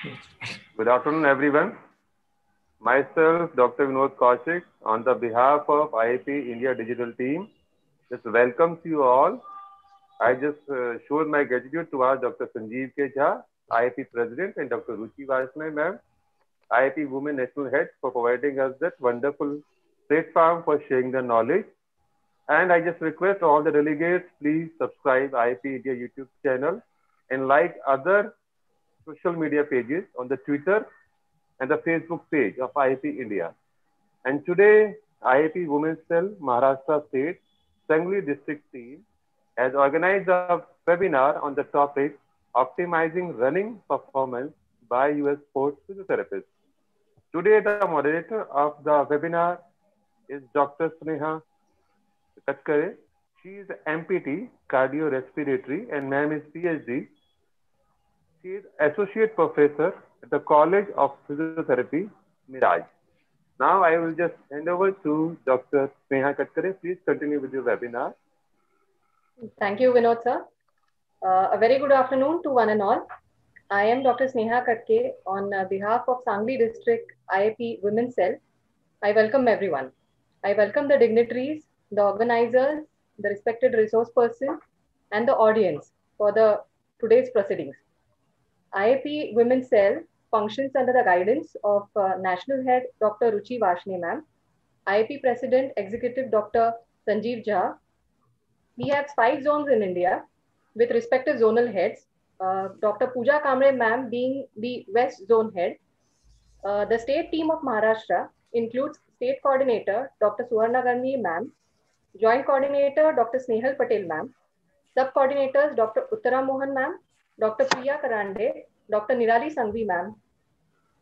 Good afternoon, everyone. Myself, Dr. Vinod Kaushik, on the behalf of IAP India Digital Team, just welcomes you all. I just uh, showed my gratitude to our Dr. Sanjeev K. IAP President, and Dr. Ruchi Varshney, ma'am, IAP Women National Head, for providing us that wonderful platform for sharing the knowledge. And I just request all the delegates, please subscribe IAP India YouTube channel and like other social media pages on the Twitter and the Facebook page of IAP India. And today, IAP Women's Cell Maharashtra State Sangli District team has organized a webinar on the topic Optimizing Running Performance by US Sports Physiotherapists. Today, the moderator of the webinar is Dr. Sneha Katkare. She is MPT, cardiorespiratory, and ma'am is PhD. Is associate professor at the College of Physiotherapy, Miraj. Now I will just hand over to Dr. Sneha Katkare. Please continue with your webinar. Thank you, Vinod sir. Uh, a very good afternoon to one and all. I am Dr. Sneha Katke on uh, behalf of Sangli District IAP Women's Cell. I welcome everyone. I welcome the dignitaries, the organizers, the respected resource person, and the audience for the today's proceedings. IAP Women's Cell functions under the guidance of uh, National Head Dr. Ruchi Varshney ma'am, IAP President Executive Dr. Sanjeev Jha. We have five zones in India with respective zonal heads. Uh, Dr. Pooja Kamre ma'am being the West Zone Head. Uh, the state team of Maharashtra includes State Coordinator Dr. Suvarna Gandhi ma'am, Joint Coordinator Dr. Snehal Patel ma'am, Sub Coordinators Dr. Uttara Mohan ma'am, Dr. Priya Karande, Dr. Nirali Sangvi ma'am.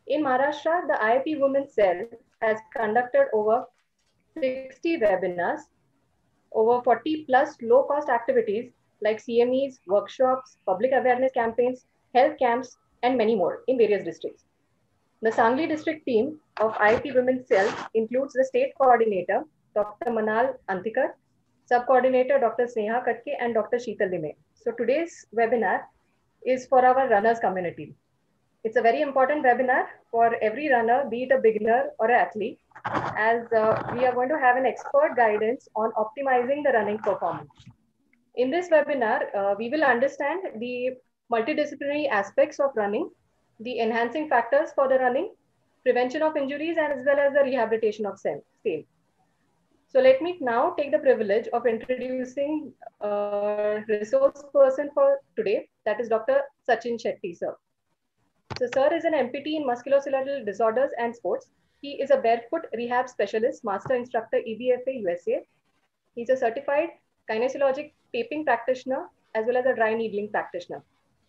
In Maharashtra, the IAP Women's Cell has conducted over 60 webinars, over 40 plus low cost activities like CMEs, workshops, public awareness campaigns, health camps, and many more in various districts. The Sangli district team of IAP Women's Cell includes the state coordinator, Dr. Manal Antikar, sub-coordinator, Dr. Sneha Katke, and Dr. Sheetal Lime. So today's webinar is for our runners community. It's a very important webinar for every runner, be it a beginner or an athlete, as uh, we are going to have an expert guidance on optimizing the running performance. In this webinar, uh, we will understand the multidisciplinary aspects of running, the enhancing factors for the running, prevention of injuries, and as well as the rehabilitation of same. So let me now take the privilege of introducing a resource person for today, that is Dr. Sachin Shetty, sir. So sir is an MPT in musculoskeletal disorders and sports. He is a barefoot rehab specialist, master instructor, EBFA USA. He's a certified kinesiologic taping practitioner, as well as a dry needling practitioner.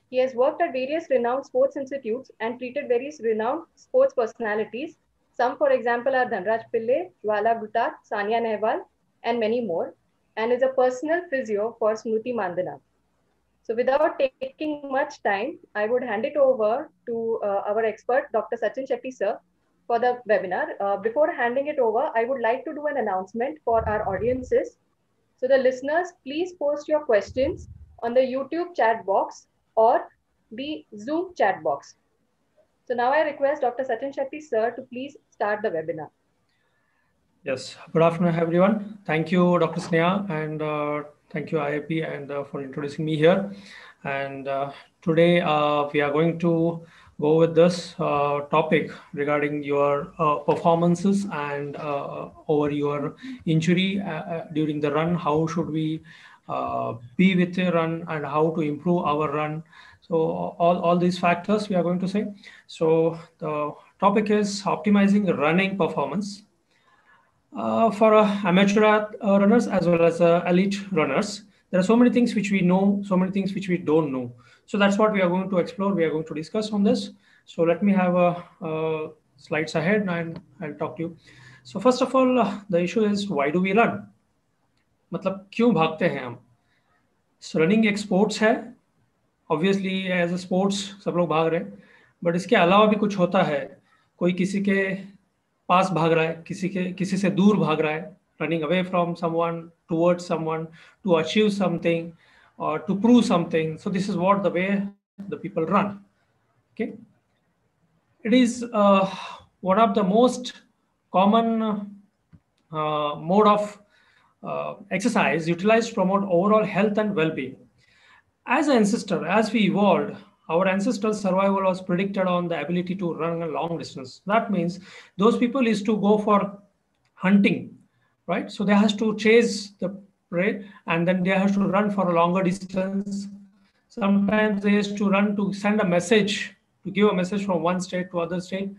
He has worked at various renowned sports institutes and treated various renowned sports personalities. Some, for example, are Dhanraj Pillay, Jwala Gutta, Saina Nehwal, and many more, and is a personal physio for Smriti Mandhana. So without taking much time, I would hand it over to uh, our expert, Dr. Sachin Shetty, sir, for the webinar. Uh, before handing it over, I would like to do an announcement for our audiences. So the listeners, please post your questions on the YouTube chat box or the Zoom chat box. So now I request Dr. Sachin Shetty, sir, to please start the webinar. Yes, good afternoon, everyone. Thank you, Dr. Sneha, and uh, thank you, IAP, and uh, for introducing me here. And uh, today uh, we are going to go with this uh, topic regarding your uh, performances and over your injury during the run. How should we be with a run and how to improve our run? So all, all these factors we are going to say. So the topic is optimizing running performance uh, for uh, amateur uh, runners as well as uh, elite runners. There are so many things which we know, so many things which we don't know. So that's what we are going to explore. We are going to discuss on this. So let me have a, a slides ahead and I'll talk to you. So first of all, uh, the issue is why do we run? मतलब क्यों भागते हैं हम running एक sports है obviously as a sports सब लोग भाग रहे हैं बट इसके अलावा भी कुछ होता है कोई किसी के पास भाग रहा है किसी के किसी से दूर भाग रहा है running away from someone towards someone to achieve something और to prove something so this is what the way the people run okay it is uh, one of the most common uh, mode of uh, exercise utilized to promote overall health and well-being. As an ancestor, as we evolved, our ancestors' survival was predicted on the ability to run a long distance. That means those people used to go for hunting, right? So they has to chase the prey and then they have to run for a longer distance. Sometimes they used to run to send a message, to give a message from one state to other state.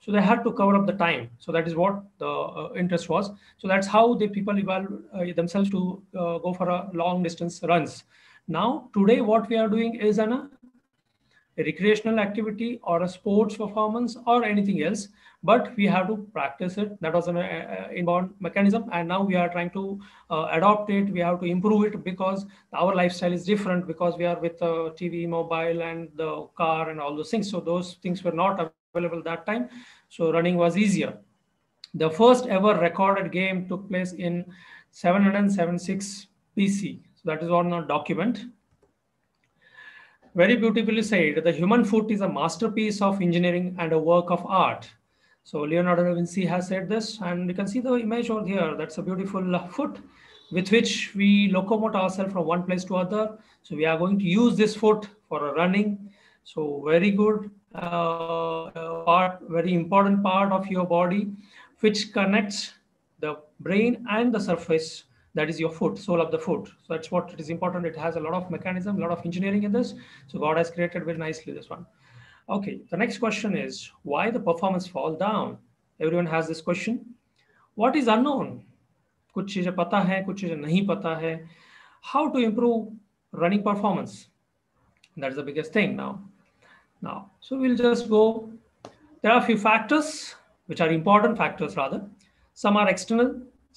So they had to cover up the time. So that is what the uh, interest was. So that's how the people evolve uh, themselves to uh, go for a long distance runs. Now, today, what we are doing is an, a recreational activity or a sports performance or anything else, but we have to practice it. That was an uh, inborn mechanism. And now we are trying to uh, adopt it. We have to improve it because our lifestyle is different because we are with uh, TV, mobile, and the car and all those things. So those things were not available that time. So running was easier. The first ever recorded game took place in 776 BC So that is on a document. Very beautifully said, the human foot is a masterpiece of engineering and a work of art. So Leonardo da Vinci has said this, and you can see the image over here. That's a beautiful foot with which we locomote ourselves from one place to other. So we are going to use this foot for running. So very good uh, part, very important part of your body, which connects the brain and the surface that is your foot, sole of the foot. So that's what it is important. It has a lot of mechanism, a lot of engineering in this. So God has created very nicely this one. Okay, the next question is why the performance fall down? Everyone has this question. What is unknown? कुछ चीजें पता है कुछ चीजें नहीं पता है how to improve running performance that's the biggest thing now now so we'll just go there are a few factors which are important factors rather some are external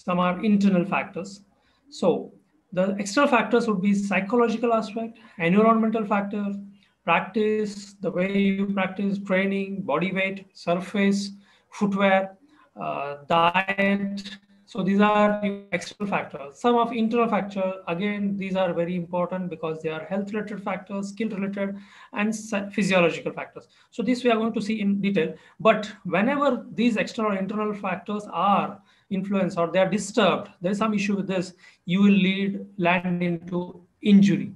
some are internal factors so the external factors would be psychological aspect, environmental factor, practice, the way you practice, training, body weight, surface, footwear, uh, diet. So these are external factors. Some of internal factors, again, these are very important because they are health related factors, skill related, and physiological factors. So this we are going to see in detail. But whenever these external or internal factors are influenced or they are disturbed, there is some issue with this, you will lead land into injury.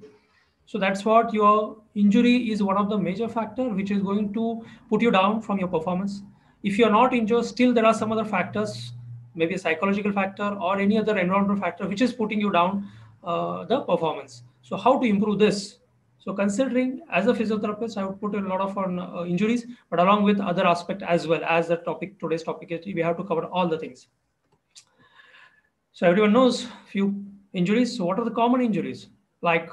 So that's what your injury is one of the major factor which is going to put you down from your performance. If you're not injured, still there are some other factors, maybe a psychological factor or any other environmental factor which is putting you down uh, the performance. So how to improve this? So considering as a physiotherapist, I would put a lot of on uh, injuries, but along with other aspect as well as the topic, today's topic is we have to cover all the things. So everyone knows few injuries. So what are the common injuries? Like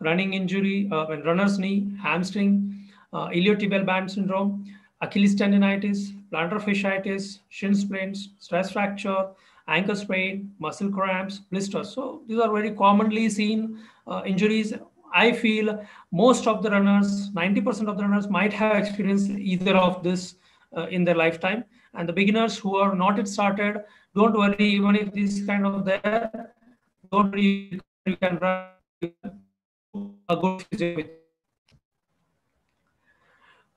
running injury, uh, when runner's knee, hamstring, uh, iliotibial band syndrome, Achilles tendonitis, plantar fasciitis, shin splints, stress fracture, ankle sprain, muscle cramps, blisters. So these are very commonly seen uh, injuries. I feel most of the runners, 90% of the runners might have experienced either of this uh, in their lifetime. And the beginners who are not yet started, don't worry, even if this kind of there, don't worry, you can run a good.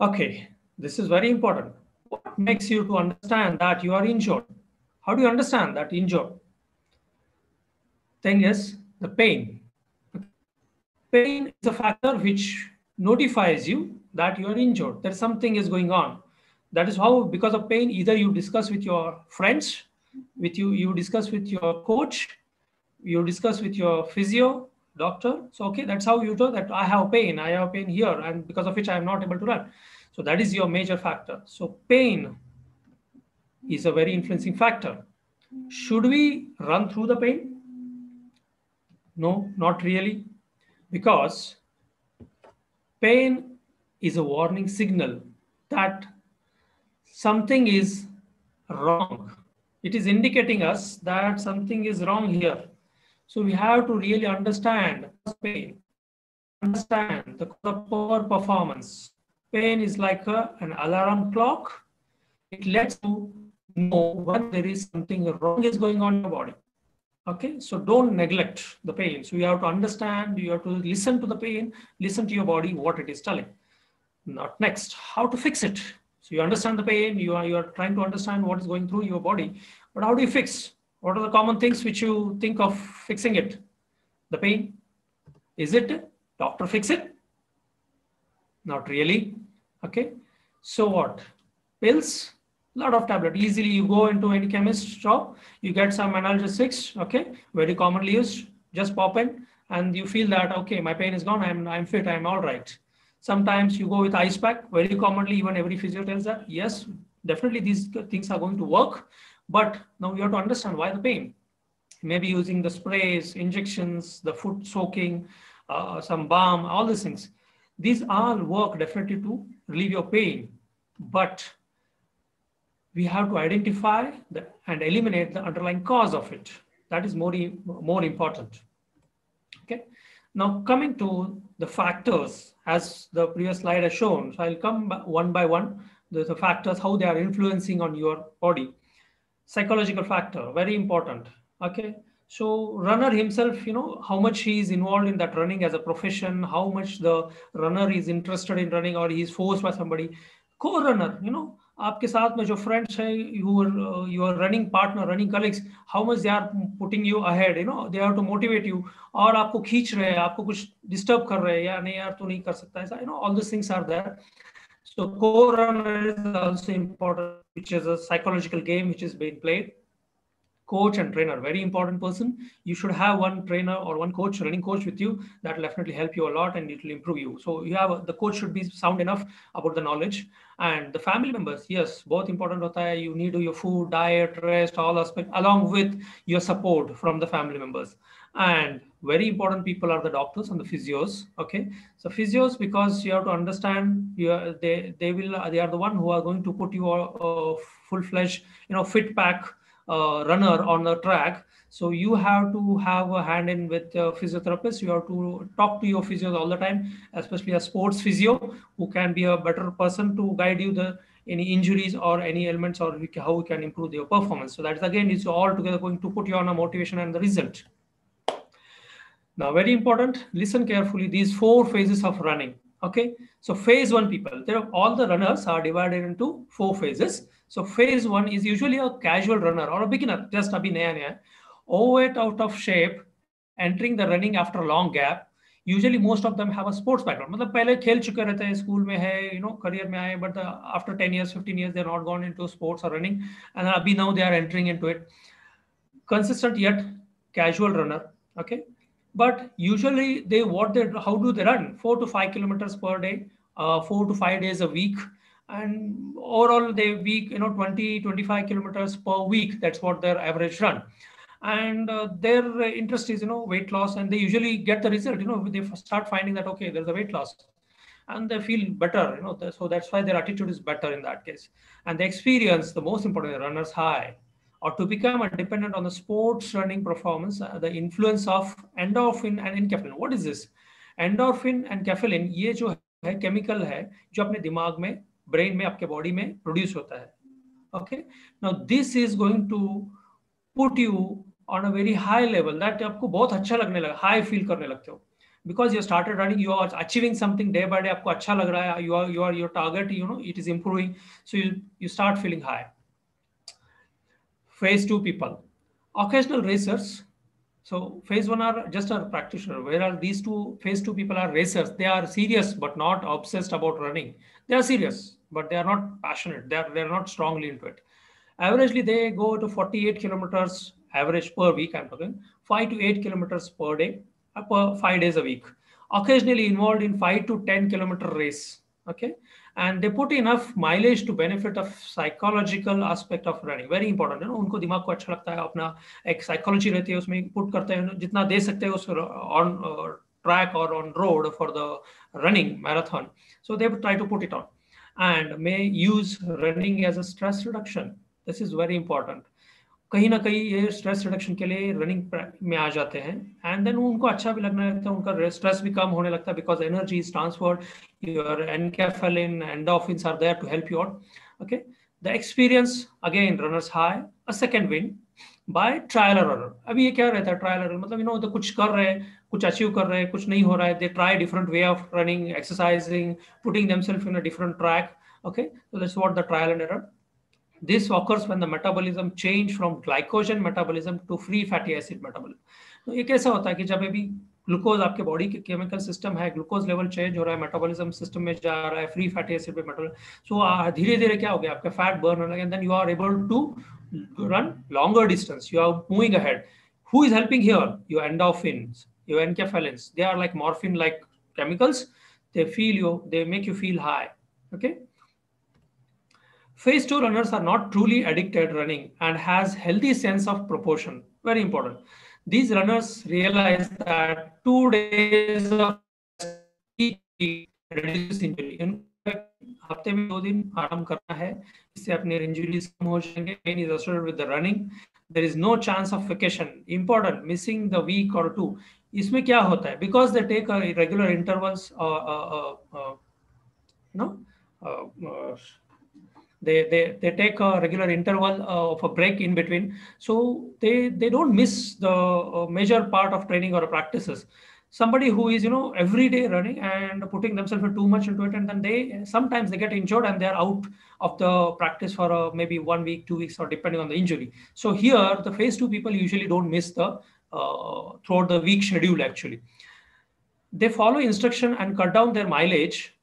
Okay, this is very important. What makes you to understand that you are injured? How do you understand that injured? Thing is the pain. Pain is a factor which notifies you that you are injured, that something is going on. That is how, because of pain, either you discuss with your friends with you you discuss with your coach you discuss with your physio doctor. So okay that's how you know that. I have pain. I have pain here and because of which i am not able to run. So that is your major factor. So pain is a very influencing factor. Should we run through the pain? No not really. Because pain is a warning signal that something is wrong it is indicating us that something is wrong here. So we have to really understand pain, understand the poor performance. Pain is like a, an alarm clock. It lets you know when there is something wrong is going on in your body. Okay, so don't neglect the pain. So you have to understand, you have to listen to the pain, listen to your body, what it is telling. Not next, how to fix it. So you understand the pain, you are, you are trying to understand what is going through your body, but how do you fix? What are the common things which you think of fixing it? The pain? Is it doctor fix it? Not really. Okay. So what? Pills? lot of tablet easily you go into any chemist shop you get some analgesics okay very commonly used just pop in and you feel that okay my pain is gone i'm i'm fit i'm all right sometimes you go with ice pack very commonly even every physio tells that yes definitely these things are going to work but now you have to understand why the pain maybe using the sprays injections the foot soaking uh, some balm all these things these all work definitely to relieve your pain but we have to identify the, and eliminate the underlying cause of it. That is more, more important. Okay. Now coming to the factors, as the previous slide has shown, so I'll come one by one. The, factors, how they are influencing on your body. Psychological factor, very important. Okay. So runner himself, you know, how much he is involved in that running as a profession, how much the runner is interested in running or he is forced by somebody. Co-runner, you know, आपके साथ में जो friends हैं your your running partner running colleagues how much they are putting you ahead you know they have to motivate you और आपको खींच रहे हैं आपको कुछ डिस्टर्ब कर रहे हैं या नहीं यार तू नहीं कर सकता ऐसा you know all these things are there so co-runner is also important which is a psychological game which is being played coach and trainer very important person you should have one trainer or one coach running coach with you that will definitely help you a lot and it will improve you so you have a, the coach should be sound enough about the knowledge and the family members yes both important hota hai. you need your food diet rest all aspects along with your support from the family members and very important people are the doctors and the physios okay so physios because you have to understand you are, they they will they are the one who are going to put you a, a full-fledged you know fit pack uh, runner on the track. So you have to have a hand in with a physiotherapist. You have to talk to your physio all the time, especially a sports physio who can be a better person to guide you the any injuries or any ailments or how we can improve your performance. So that's again is all together going to put you on a motivation and the result. Now, very important, listen carefully, these four phases of running. Okay, so phase one people, there all the runners are divided into four phases. So phase one is usually a casual runner or a beginner, just naya naya, overweight out of shape, entering the running after a long gap. Usually most of them have a sports background. मतलब पहले खेल चुके रहते हैं school में है you know career में आए but uh, after 10 years 15 years they're not gone into sports or running and abhi now they are entering into it consistent yet casual runner okay but usually they what they how do they run 4 to 5 kilometers per day uh, 4 to 5 days a week and overall they week you know 20 25 kilometers per week that's what their average run and uh, their uh, interest is you know weight loss and they usually get the result you know they start finding that okay there's a weight loss and they feel better you know so that's why their attitude is better in that case and the experience the most important the runner's high or to become dependent on the sports running performance uh, the influence of endorphin and enkephalin what is this Endorphin and enkephalin. ये जो है chemical है जो अपने दिमाग में brain में आपके body में produce होता है Okay. Now this is going to put you on a very high level that आपको बहुत अच्छा लगने लगा हाई फील करने लगते हो because you started running you are achieving something day by day आपको अच्छा लग रहा है you are you are your target you know it is improving so you you start feeling high phase two people occasional racers so phase one are just a practitioner whereas these two phase two people are racers they are serious but not obsessed about running they are serious but they are not passionate. They are, they are not strongly into it. Averagely, they go to 48 kilometers average per week. I'm talking five to eight kilometers per day, uh, per five days a week. Occasionally involved in five to 10 kilometer race. Okay. And they put enough mileage to benefit of psychological aspect of running. Very important. You know, उनको दिमाग को अच्छा लगता है अपना एक psychology रहती है उसमें put करते हैं जितना दे सकते हैं उस on uh, track or on road for the running marathon. So they try to put it on and may use running as a stress reduction. This is very important. कहीं ना कहीं ये स्ट्रेस रिडक्शन के लिए running में आ जाते हैं। And then उनको अच्छा भी लगने लगता है, उनका स्ट्रेस भी कम होने लगता है because energy is transferred your enkephalin endorphins are there to help you out okay the experience again runners high a second win by trial error अभी ये क्या रहता है ट्रायल एरर मतलब यू नो तो कुछ कर रहे हैं, कुछ अचीव कर रहे हैं, कुछ नहीं हो रहा है। They try different way of running exercising putting themself in a different track okay so that's what the trial and error. This occurs when the metabolism change from glycogen metabolism to free fatty acid metabolism. तो ये कैसा होता है कि जब अभी glucose आपके body के केमिकल सिस्टम है ग्लूकोज लेवल चेंज हो रहा है मेटाबॉलिज्म सिस्टम में जा रहा है फ्री फैटी एसिड पे मेटाबॉलिज्म सो धीरे धीरे क्या हो गया आपका फैट बर्न होने लगे then you are able to run longer distance you are moving ahead who is helping here your endorphins your enkephalins they are like morphine like chemicals they feel you they make you feel high okay phase 2 runners are not truly addicted running and has healthy sense of proportion very important these runners realize that two days of reduce injury. In fact, हफ्ते में दो दिन आराम करना है इससे अपने injuries कम हो जाएंगे pain is associated with the running there is no chance of vacation important missing the week और टू इसमें क्या होता है because they take regular intervals no they they they take a regular interval uh, of a break in between. So they they don't miss the uh, major part of training or practices. Somebody who is you know every day running and putting themselves too much into it and then they sometimes they get injured and they're out of the practice for uh, maybe one week two weeks or depending on the injury. So here the phase two people usually don't miss the uh, throughout the week schedule actually. They follow instruction and cut down their mileage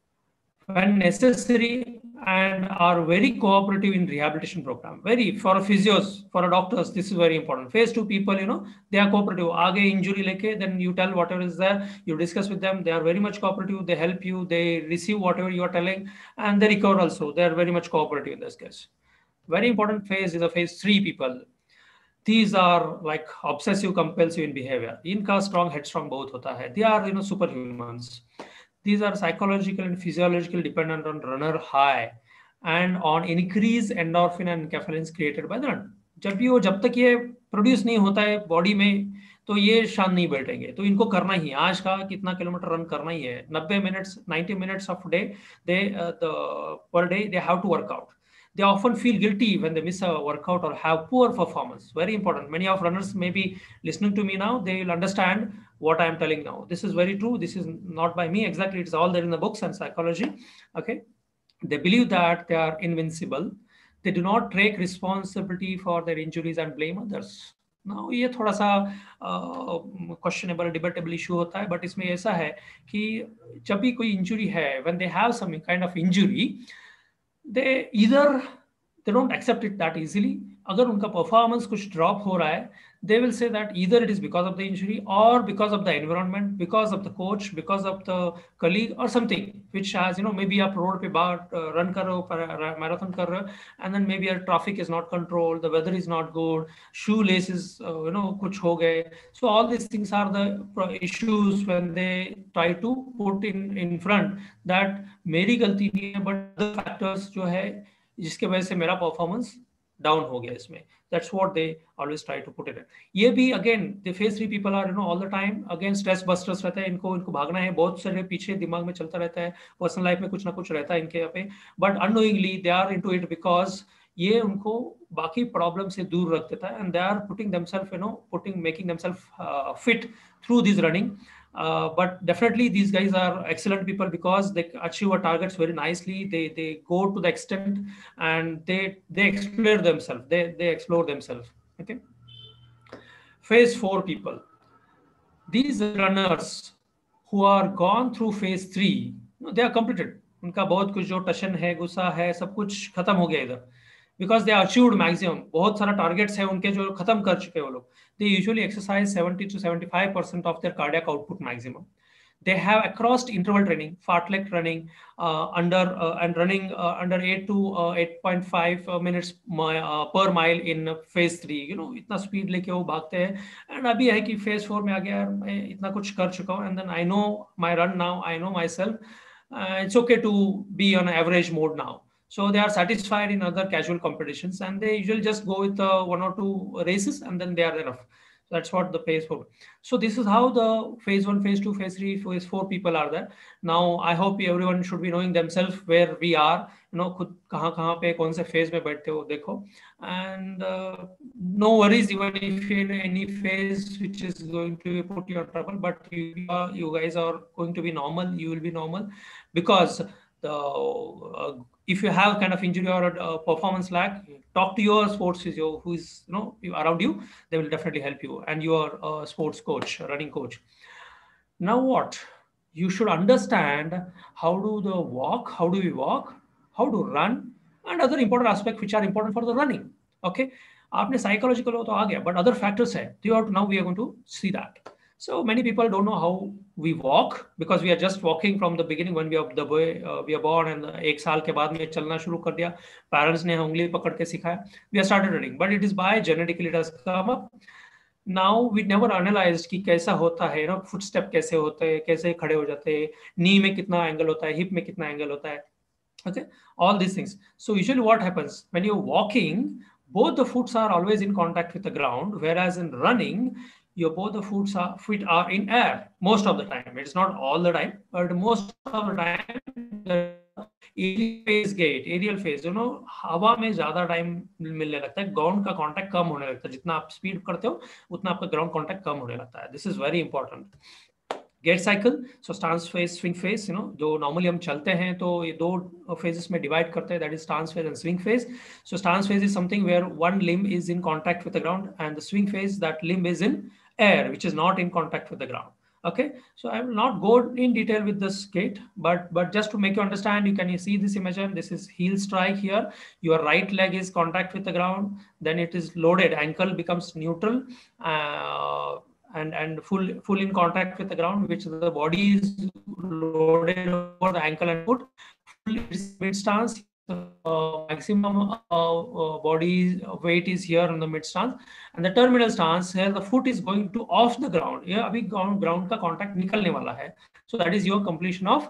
when necessary and are very cooperative in rehabilitation program. Very for physios for doctors this is very important. Phase two people you know they are cooperative. Aage injury leke then you tell whatever is there you discuss with them. They are very much cooperative. They help you. They receive whatever you are telling and they recover also. They are very much cooperative in this case. Very important phase is a phase three people. These are like obsessive compulsive in behavior. Inka strong headstrong both hota hai. They are you know superhumans these are psychological and physiological dependent on runner high and on increased endorphin and enkephalins created by the run. जब भी वो जब तक ये produce नहीं होता है body में तो ये शान नहीं बैठेंगे तो इनको करना ही आज का कितना किलोमीटर रन करना ही है 90 minutes 90 minutes of day they per day they have to work out they often feel guilty when they miss a workout or have poor performance. Very important. Many of runners may be listening to me now. They will understand what I am telling now. This is very true. This is not by me exactly. It's all there in the books and psychology. Okay. They believe that they are invincible. They do not take responsibility for their injuries and blame others. Now, ये थोड़ा सा questionable debatable issue होता है but इसमें ऐसा है कि जब भी कोई इंजुरी है when they have some kind of injury they इधर they don't accept it that easily अगर उनका परफॉर्मेंस कुछ ड्रॉप हो रहा है they will say that either it is because of the injury or because of the environment because of the coach because of the colleague or something which has you know maybe आप road pe bar uh, run kar raha marathon kar raha and then maybe your traffic is not controlled the weather is not good shoe laces uh, you know kuch ho gaye so all these things are the issues when they try to put in in front that meri galti nahi hai but the factors jo hai जिसके वजह से मेरा performance down हो गया इसमें। What they always try to put it in. ये भी, again, the phase three people are, you know, all the time, again, stress busters रहता है, इनको इनको भागना है, बहुत सारे पीछे दिमाग में चलता रहता है पर्सनल लाइफ में कुछ ना कुछ रहता है इनके यहाँ पे but annoyingly they are into it because ये उनको बाकी प्रॉब्लम से दूर रख देता है and they are putting themself you know putting making themself fit through this running uh, but definitely these guys are excellent people because they achieve our targets very nicely they they go to the extent and they they explore themselves they they explore themselves okay phase 4 people these runners who are gone through phase 3 they are completed उनका बहुत कुछ जो टशन है गुस्सा है सब कुछ खत्म हो गया इधर बिकॉज़ दे अचीव्ड मैक्सिमम बहुत सारा टारगेट्स है उनके जो खत्म कर चुके हैं वो लोग they usually exercise 70 to 75% of their cardiac output maximum. They have across interval training, fartlek running uh, under uh, and running uh, under 8 to 8.5 uh, uh, minutes uh, per mile in phase three. You know, इतना speed लेके वो भागते हैं and अभी है कि phase four में आ गया मैं इतना कुछ कर चुका हूँ and then I know my run now, I know myself. it's okay to be on average mode now. So they are satisfied in other casual competitions and they usually just go with uh, one or two races and then they are enough. That's what the phase four. So this is how the phase one, phase two, phase three, phase four people are there. Now I hope everyone should be knowing themselves where we are. You know, खुद कहाँ कहाँ पे कौन से phase में बैठते हो देखो. And uh, no worries even if in any phase which is going to put you in trouble, but you, uh, you guys are going to be normal. You will be normal because the uh, if you have kind of injury or a performance lag, talk to your sports physio who is you know around you. They will definitely help you and your uh, sports coach, running coach. Now what? You should understand how do the walk, how do we walk, how to run, and other important aspects which are important for the running. Okay. आपने psychological हो तो आ गया, but other factors है. You have to, now we are going to see that. So many people don't know how we walk because we are just walking from the beginning when we are the boy uh, we are born and एक साल के बाद में चलना शुरू कर दिया parents ने उंगली पकड़ के सिखाया we have started running but it is by genetically it has come up now we never analyzed कि कैसा होता है ना footstep कैसे होते हैं कैसे खड़े हो जाते हैं नी में कितना एंगल होता है हिप में कितना एंगल होता है okay all these things so usually what happens when you're walking both the foots are always in contact with the ground whereas in running your both the foots are feet are in air most of the time. It's not all the time, but most of the time the phase gate, aerial phase, you know, हवा में ज़्यादा time मिलने लगता है। Ground का contact कम होने लगता है। जितना आप स्पीड करते हो उतना आपका ग्राउंड कांटेक्ट कम होने लगता है। This is very important gait cycle so stance phase swing phase you know जो नॉर्मली हम चलते हैं तो ये दो फेजेस में डिवाइड करते हैं। That is stance phase and swing phase so stance phase is something where one limb is in contact with the ground and the swing phase that limb is in air which is not in contact with the ground. Okay? So i will not go in detail with this gait but but just to make you understand you can you see this image this is heel strike here. Your right leg is contact with the ground then it is loaded ankle becomes neutral uh, and and full full in contact with the ground which the body is loaded over the ankle and foot. Full mid stance uh, maximum uh, uh, body weight is here in the mid stance. And the terminal stance here the foot is going to off the ground. Yeah abhi ground ground ka contact nikalne wala hai so that is your completion of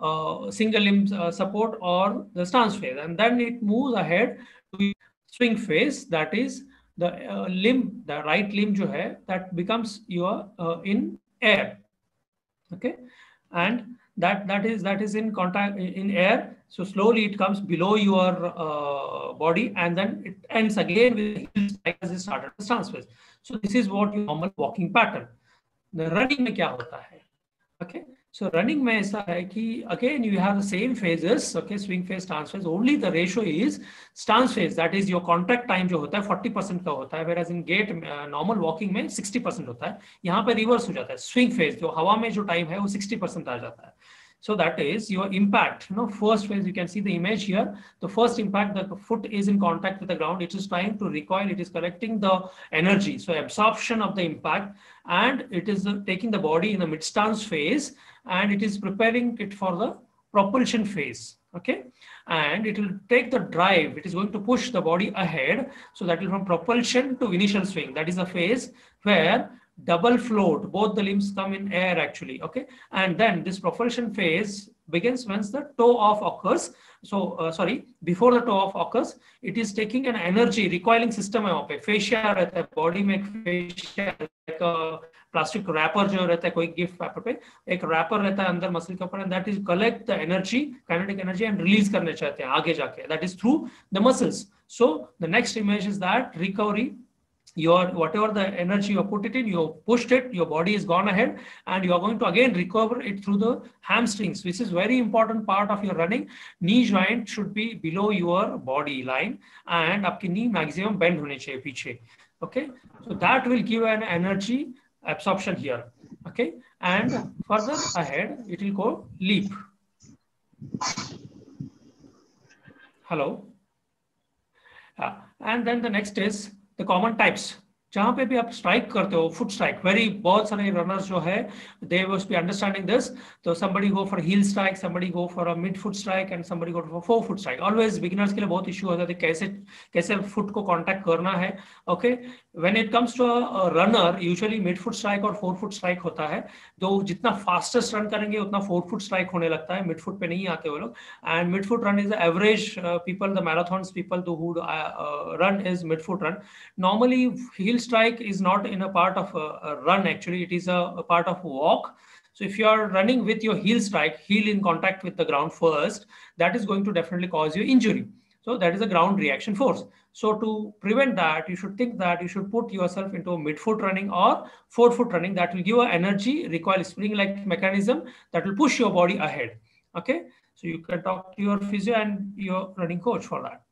uh, single limb uh, support or the stance phase. And then it moves ahead to swing phase. That is the uh, limb the right limb jo hai that becomes your in air. Okay? And that that is that is in contact in air. So slowly it comes below your uh, body and then it ends again with as it started the phase so this is what your normal walking pattern. The running mein kya hota hai okay? So running mein aisa hai ki again you have the same phases okay? Swing phase stance phase only the ratio is stance phase. That is your contact time jo hota hai 40% ka hota hai whereas in gait uh, normal walking mein 60% hota hai yahan pe reverse ho jata hai swing phase jo hawa mein jo time hai wo 60% aa jata hai so that is your impact. You know, first phase, you can see the image here. The first impact, the foot is in contact with the ground. It is trying to recoil. It is collecting the energy. So absorption of the impact and it is uh, taking the body in the mid stance phase and it is preparing it for the propulsion phase. Okay. And it will take the drive. It is going to push the body ahead. So that will from propulsion to initial swing. That is a phase where double float both the limbs come in air actually okay and then this propulsion phase begins once the toe off occurs so uh, sorry before the toe off occurs it is taking an energy recoiling system है वहाँ पे fascia रहता है body में fascia like a plastic wrapper जो रहता है कोई gift wrapper पे एक wrapper रहता है अंदर muscle के ऊपर and that is collect the energy kinetic energy and release करने चाहते हैं आगे जाके that is through the muscles so the next image is that recovery your whatever the energy you put it in you pushed it your body is gone ahead and you are going to again recover it through the hamstrings which is very important part of your running. Knee joint should be below your body line and aapki knee maximum bend hone chahiye piche okay? So that will give an energy absorption here okay? And further ahead it will go leap. Hello? Uh, and then the next is the common types जहाँ पे भी आप strike करते हो foot strike very बहुत सारे runners जो है they must be understanding this तो somebody go for heel strike somebody go for a midfoot strike and somebody go for forefoot strike always beginners के लिए बहुत इश्यू होता है कैसे कैसे फुट को कांटेक्ट करना है okay when it comes to runner usually midfoot strike और फोर फुट स्ट्राइक होता है तो जितना फास्टेस्ट रन करेंगे, उतना फोर फुट स्ट्राइक होने लगता है मिड फुट पे नहीं आते वो लोग. And midfoot run is average people the marathon people who run is midfoot run normally heel strike is not in a part of a, a run actually. It is a, a, part of walk. So if you are running with your heel strike heel in contact with the ground first that is going to definitely cause you injury. So that is a ground reaction force. So to prevent that you should think that you should put yourself into a midfoot running or forefoot running. That will give you energy recoil spring like mechanism that will push your body ahead. Okay, so you can talk to your physio and your running coach for that.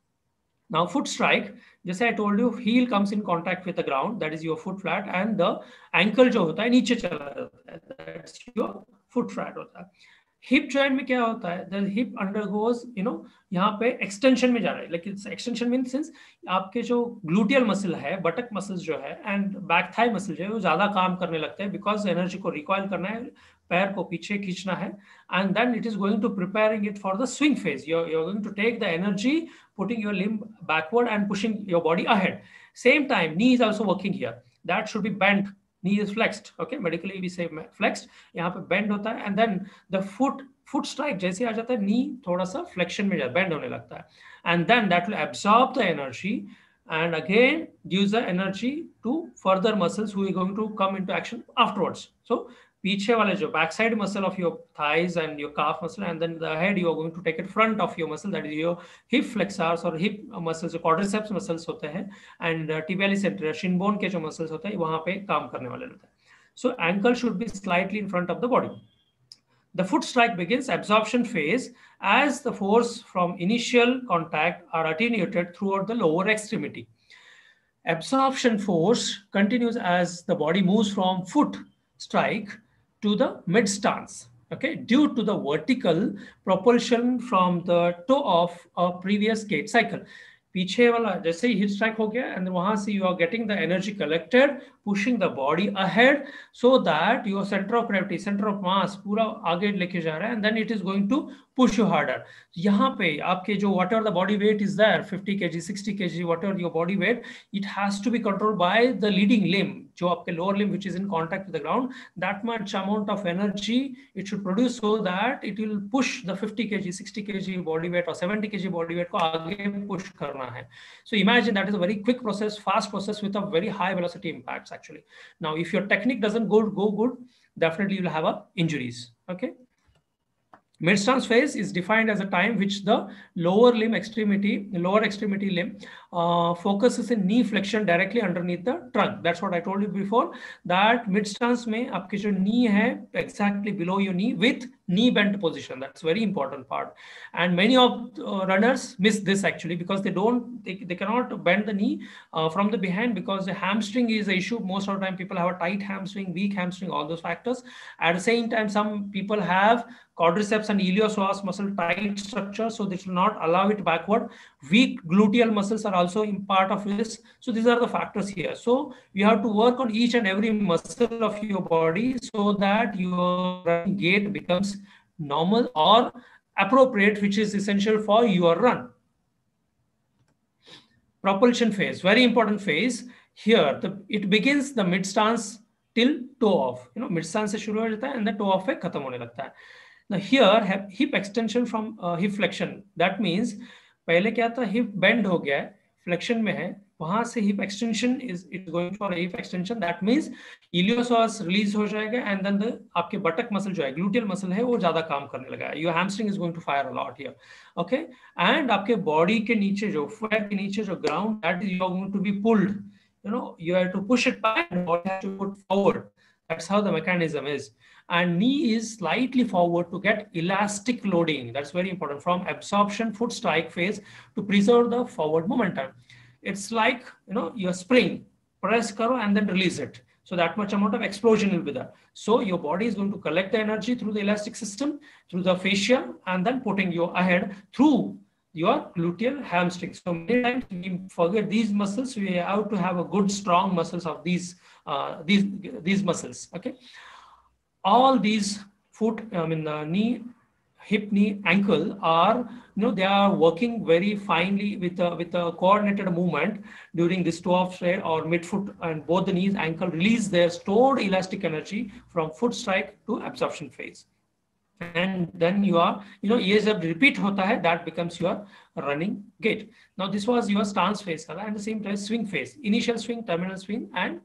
Now foot strike, just I told you, heel comes in contact with the ground, that is your foot flat, and the ankle जो होता है नीचे चला जाता है, that's your foot flat होता है. Hip joint में क्या होता है? The hip undergoes you know यहाँ पे एक्सटेंशन में जा रहा है. लेकिन एक्सटेंशन मीन सेंस आपके जो ग्लूटियल मसल है बटक मसल्स जो है एंड बैक थाई मसल जो है वो ज़्यादा काम करने लगते हैं बिकॉज़ एनर्जी को रिकॉयल करना है पैर को पीछे खींचना है and then it is going to preparing it for the swing phase you are going to take the energy putting your limb backward and pushing your body ahead same time knee is also working here that should be bent knee is flexed okay medically we say flexed यहाँ पे bend होता है and then the foot foot strike जैसे आ जाता है knee थोड़ा सा flexion में जाता bend होने लगता है and then that will absorb the energy and again gives the energy to further muscles who are going to come into action afterwards so पीछे वाले जो back side muscle of your thighs and your calf muscle and then you going to take it front of your muscle that is your hip flexors और hip muscles जो quadriceps muscles होते हैं and टीबियली centre शिनबोन के जो muscles होते हैं, वहाँ पे काम करने वाले होते so ankle should be slightly in front of the body the foot strike begins absorption phase as the force from initial contact are attenuated throughout the lower extremity Absorption force continues as the body moves from foot strike to the mid stance, okay, due to the vertical propulsion from the toe of a previous gait cycle. पीछे वाला, जैसे ही hit strike हो गया and वहाँ से you are getting the energy collected pushing the body ahead so that your centre of gravity centre of mass पूरा आगे लेके जा रहा है and then it is going to push you harder यहाँ पे आपके जो whatever the body weight is there 50 kg 60 kg whatever your body weight it has to be control by the leading limb जो आपके lower limb which is in contact with the ground that much amount of energy it should produce so that it will push the 50 kg 60 kg body weight और 70 kg body weight को आगे push करना है so imagine that is a very quick process fast process with a very high velocity impacts actually now if your technique doesn't go go good definitely you'll have a injuries okay Mid-stance phase is defined as a time which the lower limb extremity, lower extremity limb uh, focuses in knee flexion directly underneath the trunk. That's what I told you before. That mid-stance में आपके जो knee है exactly below your knee with knee bent position. That's very important part. And many of uh, runners miss this actually because they don't, they, they cannot bend the knee uh, from the behind because the hamstring is the issue. Most of the time people have a tight hamstring, weak hamstring, all those factors. At the same time, some people have quadriceps and iliopsoas muscle tight structure, so this will not allow it backward. Weak gluteal muscles are also in part of this. So these are the factors here. So you have to work on each and every muscle of your body so that your gait becomes normal or appropriate, which is essential for your run. Propulsion phase, very important phase. Here, the, it begins the mid stance till toe off. You know, mid stance से शुरू हो जाता है and the toe off पे खत्म होने लगता है. Now here hip extension from uh, hip flexion. That means पहले क्या था? हिप बेंड हो गया है फ्लेक्शन में है, वहाँ से hip extension is it going for hip extension that means iliopsoas release हो जाएगा एंड देन द आपके बटक मसल जो है ग्लूटियल मसल है, वो ज़्यादा काम करने लगा है। Your hamstring is going to fire a lot here okay and आपके बॉडी के नीचे जो पैर के नीचे जो ground that is you are going to be pulled you know you have to push it back and body have to put forward that's how the mechanism is and knee is slightly forward to get elastic loading. That's very important from absorption foot strike phase to preserve the forward momentum. It's like, you know, your spring, press karo and then release it. So that much amount of explosion will be there. So your body is going to collect the energy through the elastic system, through the fascia, and then putting you ahead through your gluteal hamstring. So many times we forget these muscles. We have to have a good, strong muscles of these uh, these these muscles. Okay all these foot, I mean, the knee, hip, knee, ankle are, you know, they are working very finely with a, with a coordinated movement during this toe off strike or midfoot and both the knees, ankle release their stored elastic energy from foot strike to absorption phase. And then you are, you know, ये जब repeat होता है, that becomes your running gait. Now this was your stance phase, and the same time swing phase, initial swing, terminal swing, and uh, uh,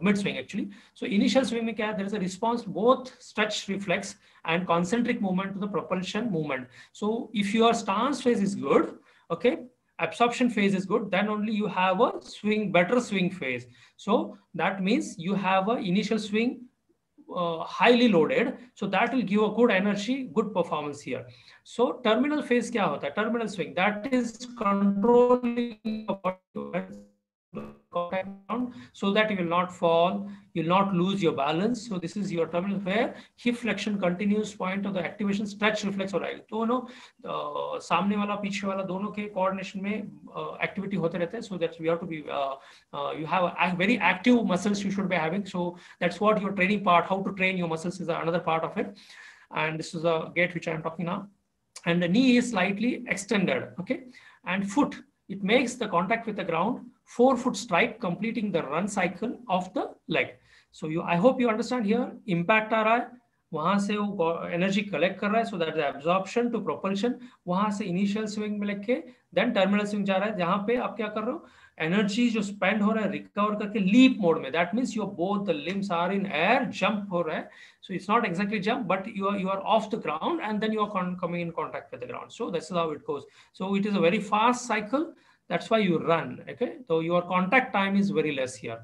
mid swing actually. So initial swing में क्या there is a response both stretch reflex and concentric movement to the propulsion movement. So if your stance phase is good, okay, absorption phase is good, then only you have a swing, better swing phase. So that means you have a initial swing uh, highly loaded. So that will give a good energy, good performance here. So terminal phase kya hota hai? Terminal swing. That is controlling ground so that you will not fall, you will not lose your balance. So this is your terminal where hip flexion continuous point of the activation stretch reflex or I don't know पीछे वाला दोनों के coordination में activity होते रहते so that you have to be uh, uh, you have a very active muscles you should be having so that's what your training part how to train your muscles is another part of it and this is a gait which I am talking now and the knee is slightly extended okay? And foot it makes the contact with the ground four foot strike completing the run cycle of the leg so you i hope you understand here impact aa raha hai वहां से वो energy collect कर रहा है so that absorption to propulsion वहां से initial swing में लेके देन टर्मिनल स्विंग जा रहा है जहां पे आप क्या कर रहे हो एनर्जी जो स्पेंड हो रहा है रिकवर करके लीप मोड में that means your both the limbs are in air jump हो रहा है so it's not exactly jump but you are you are off the ground and then you are coming in contact with the ground so this is how it goes so it is a very fast cycle that's why you run okay? So your contact time is very less here.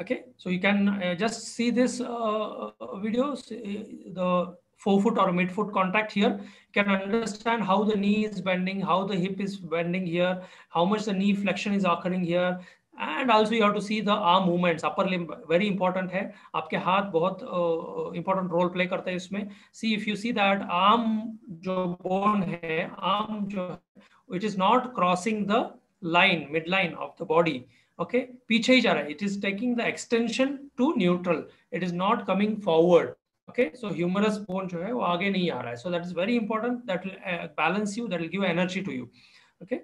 Okay? So you can uh, just see this uh, uh video the forefoot or midfoot contact here. You can understand how the knee is bending how the hip is bending here how much the knee flexion is occurring here. And also you have to see the arm movements upper limb very important hai aapke haath bahut uh, important role play karte hain isme see if you see that arm jo bone hai arm it is not crossing the line midline of the body. Okay? It is taking the extension to neutral. It is not coming forward. Okay? So humerus bone jo hai wo aage so that is very important. That will uh, balance you. That will give energy to you. Okay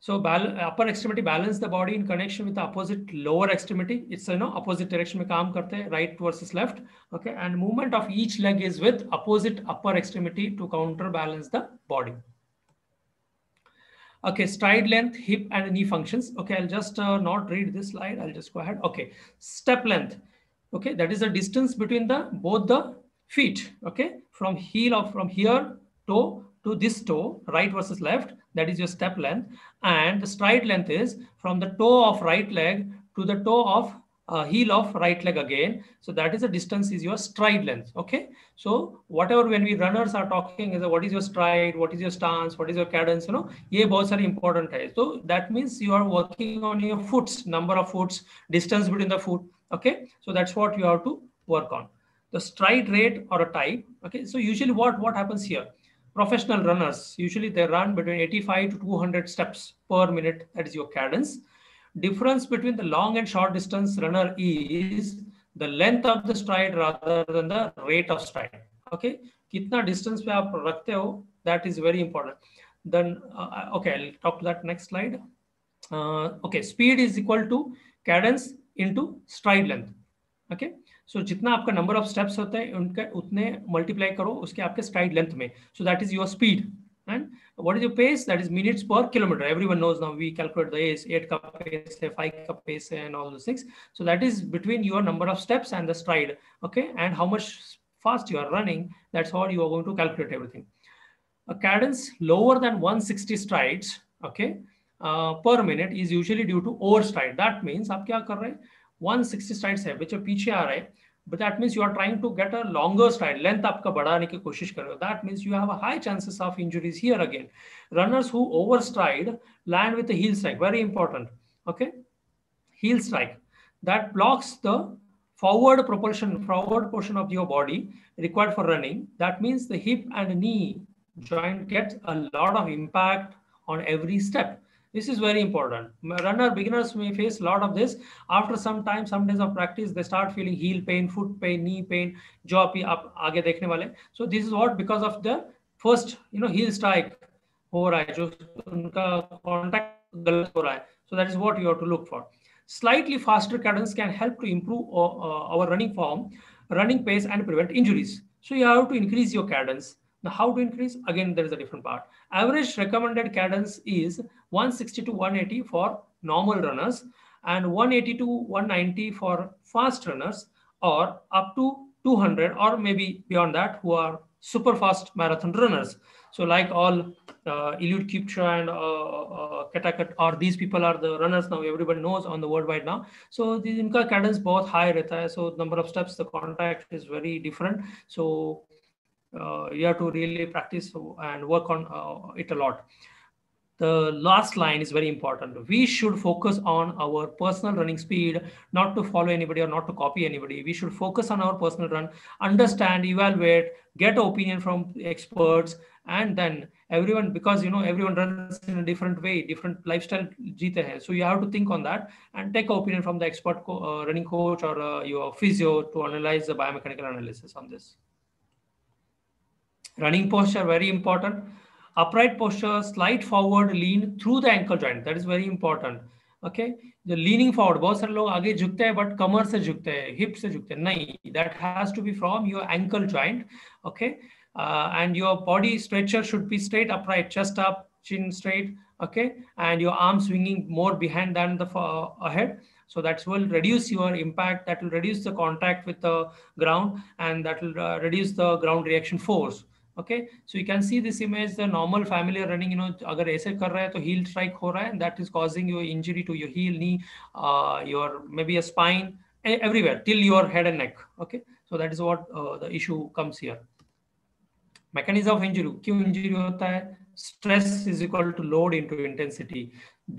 so upper extremity balance the body in connection with the opposite lower extremity. It's you know opposite direction में काम करते right versus left. Okay, and movement of each leg is with opposite upper extremity to counterbalance the body. Okay, stride length, hip and knee functions. Okay, I'll just uh, not read this slide. I'll just go ahead. Okay, step length. Okay, that is the distance between the both the feet. Okay, from heel of from here toe to this toe, right versus left, that is your step length. and the stride length is from the toe of right leg to the toe of uh, heel of right leg again. So that is the distance is your stride length. Okay. So whatever when we runners are talking is what is your stride, what is your stance, what is your cadence, you know, ye both are important. So that means you are working on your foots, number of foots, distance between the foot. Okay. So that's what you have to work on. The stride rate or a type. Okay. So usually what, what happens here? Professional runners, usually they run between 85 to 200 steps per minute. That is your cadence. Difference between the long and short distance runner is the length of the stride rather than the rate of stride. Okay, kitna distance pe aap rakhte ho, that is very important. Then, uh, okay, I'll talk to that next slide. Uh, okay, speed is equal to cadence into stride length. Okay, so so, जितना आपका number of steps होते हैं उनके उतने multiply करो उसके आपके stride length में। So that is your speed and what is your pace that is minutes per kilometre everyone knows now we calculate the S 8 का पेस है 5 का पेस है and all the six so that is between your number of steps and the stride okay and how much fast you are running that's how you are going to calculate everything a cadence lower than 160 strides okay per minute is is due to over stride that means आप क्या कर रहे हैं? 160 strides है बच्चे पीछे आ रहे हैं। but that means you are trying to get a longer stride length up badhane ki that means you have a high chances of injuries here again. Runners who overstride land with a heel strike very important okay? Heel strike that blocks the forward propulsion forward portion of your body required for running. That means the hip and knee joint gets a lot of impact on every step. this is very important. Runner beginners may face a lot of this. After some time, some days of practice, they start feeling heel pain, foot pain, knee pain, jaw पे आप आगे देखने वाले. So this is what because of the first, you know, heel strike हो रहा है जो उनका contact गलत हो रहा है. So that is what you have to look for. Slightly faster cadence can help to improve uh, uh, our running form, running pace, and prevent injuries. So you have to increase your cadence. Now, how to increase? Again, there is a different part. Average recommended cadence is 160 to 180 for normal runners and 180 to 190 for fast runners or up to 200 or maybe beyond that who are super fast marathon runners. So like all uh, Eliud Kipchoge and uh, uh, or these people are the runners now. Everybody knows on the worldwide now. So the inka cadence both high. So number of steps, the contact is very different. So uh, you have to really practice and work on uh, it a lot the last line is very important. We should focus on our personal running speed, not to follow anybody or not to copy anybody. We should focus on our personal run, understand, evaluate, get opinion from experts, and then everyone, because you know everyone runs in a different way, different lifestyle. hai. So you have to think on that and take opinion from the expert co uh, running coach or uh, your physio to analyze the biomechanical analysis on this. Running posture very important upright posture, slide forward, lean through the ankle joint. That is very important. Okay, the leaning forward. बहुत सारे लोग आगे झुकते हैं but कमर से झुकते हैं, hip से झुकते हैं. नहीं, that has to be from your ankle joint. Okay, uh, and your body stretcher should be straight upright, chest up, chin straight. Okay, and your arms swinging more behind than the uh, ahead. So that will reduce your impact. That will reduce the contact with the ground, and that will uh, reduce the ground reaction force okay? So you can see this image the normal family running you know agar aise kar raha hai to heel strike ho raha hai and that is causing your injury to your heel knee uh, your maybe a spine everywhere till your head and neck. Okay? So that is what uh, the issue comes here. Mechanism of injury क्यों injury hota hai? Stress is equal to load into intensity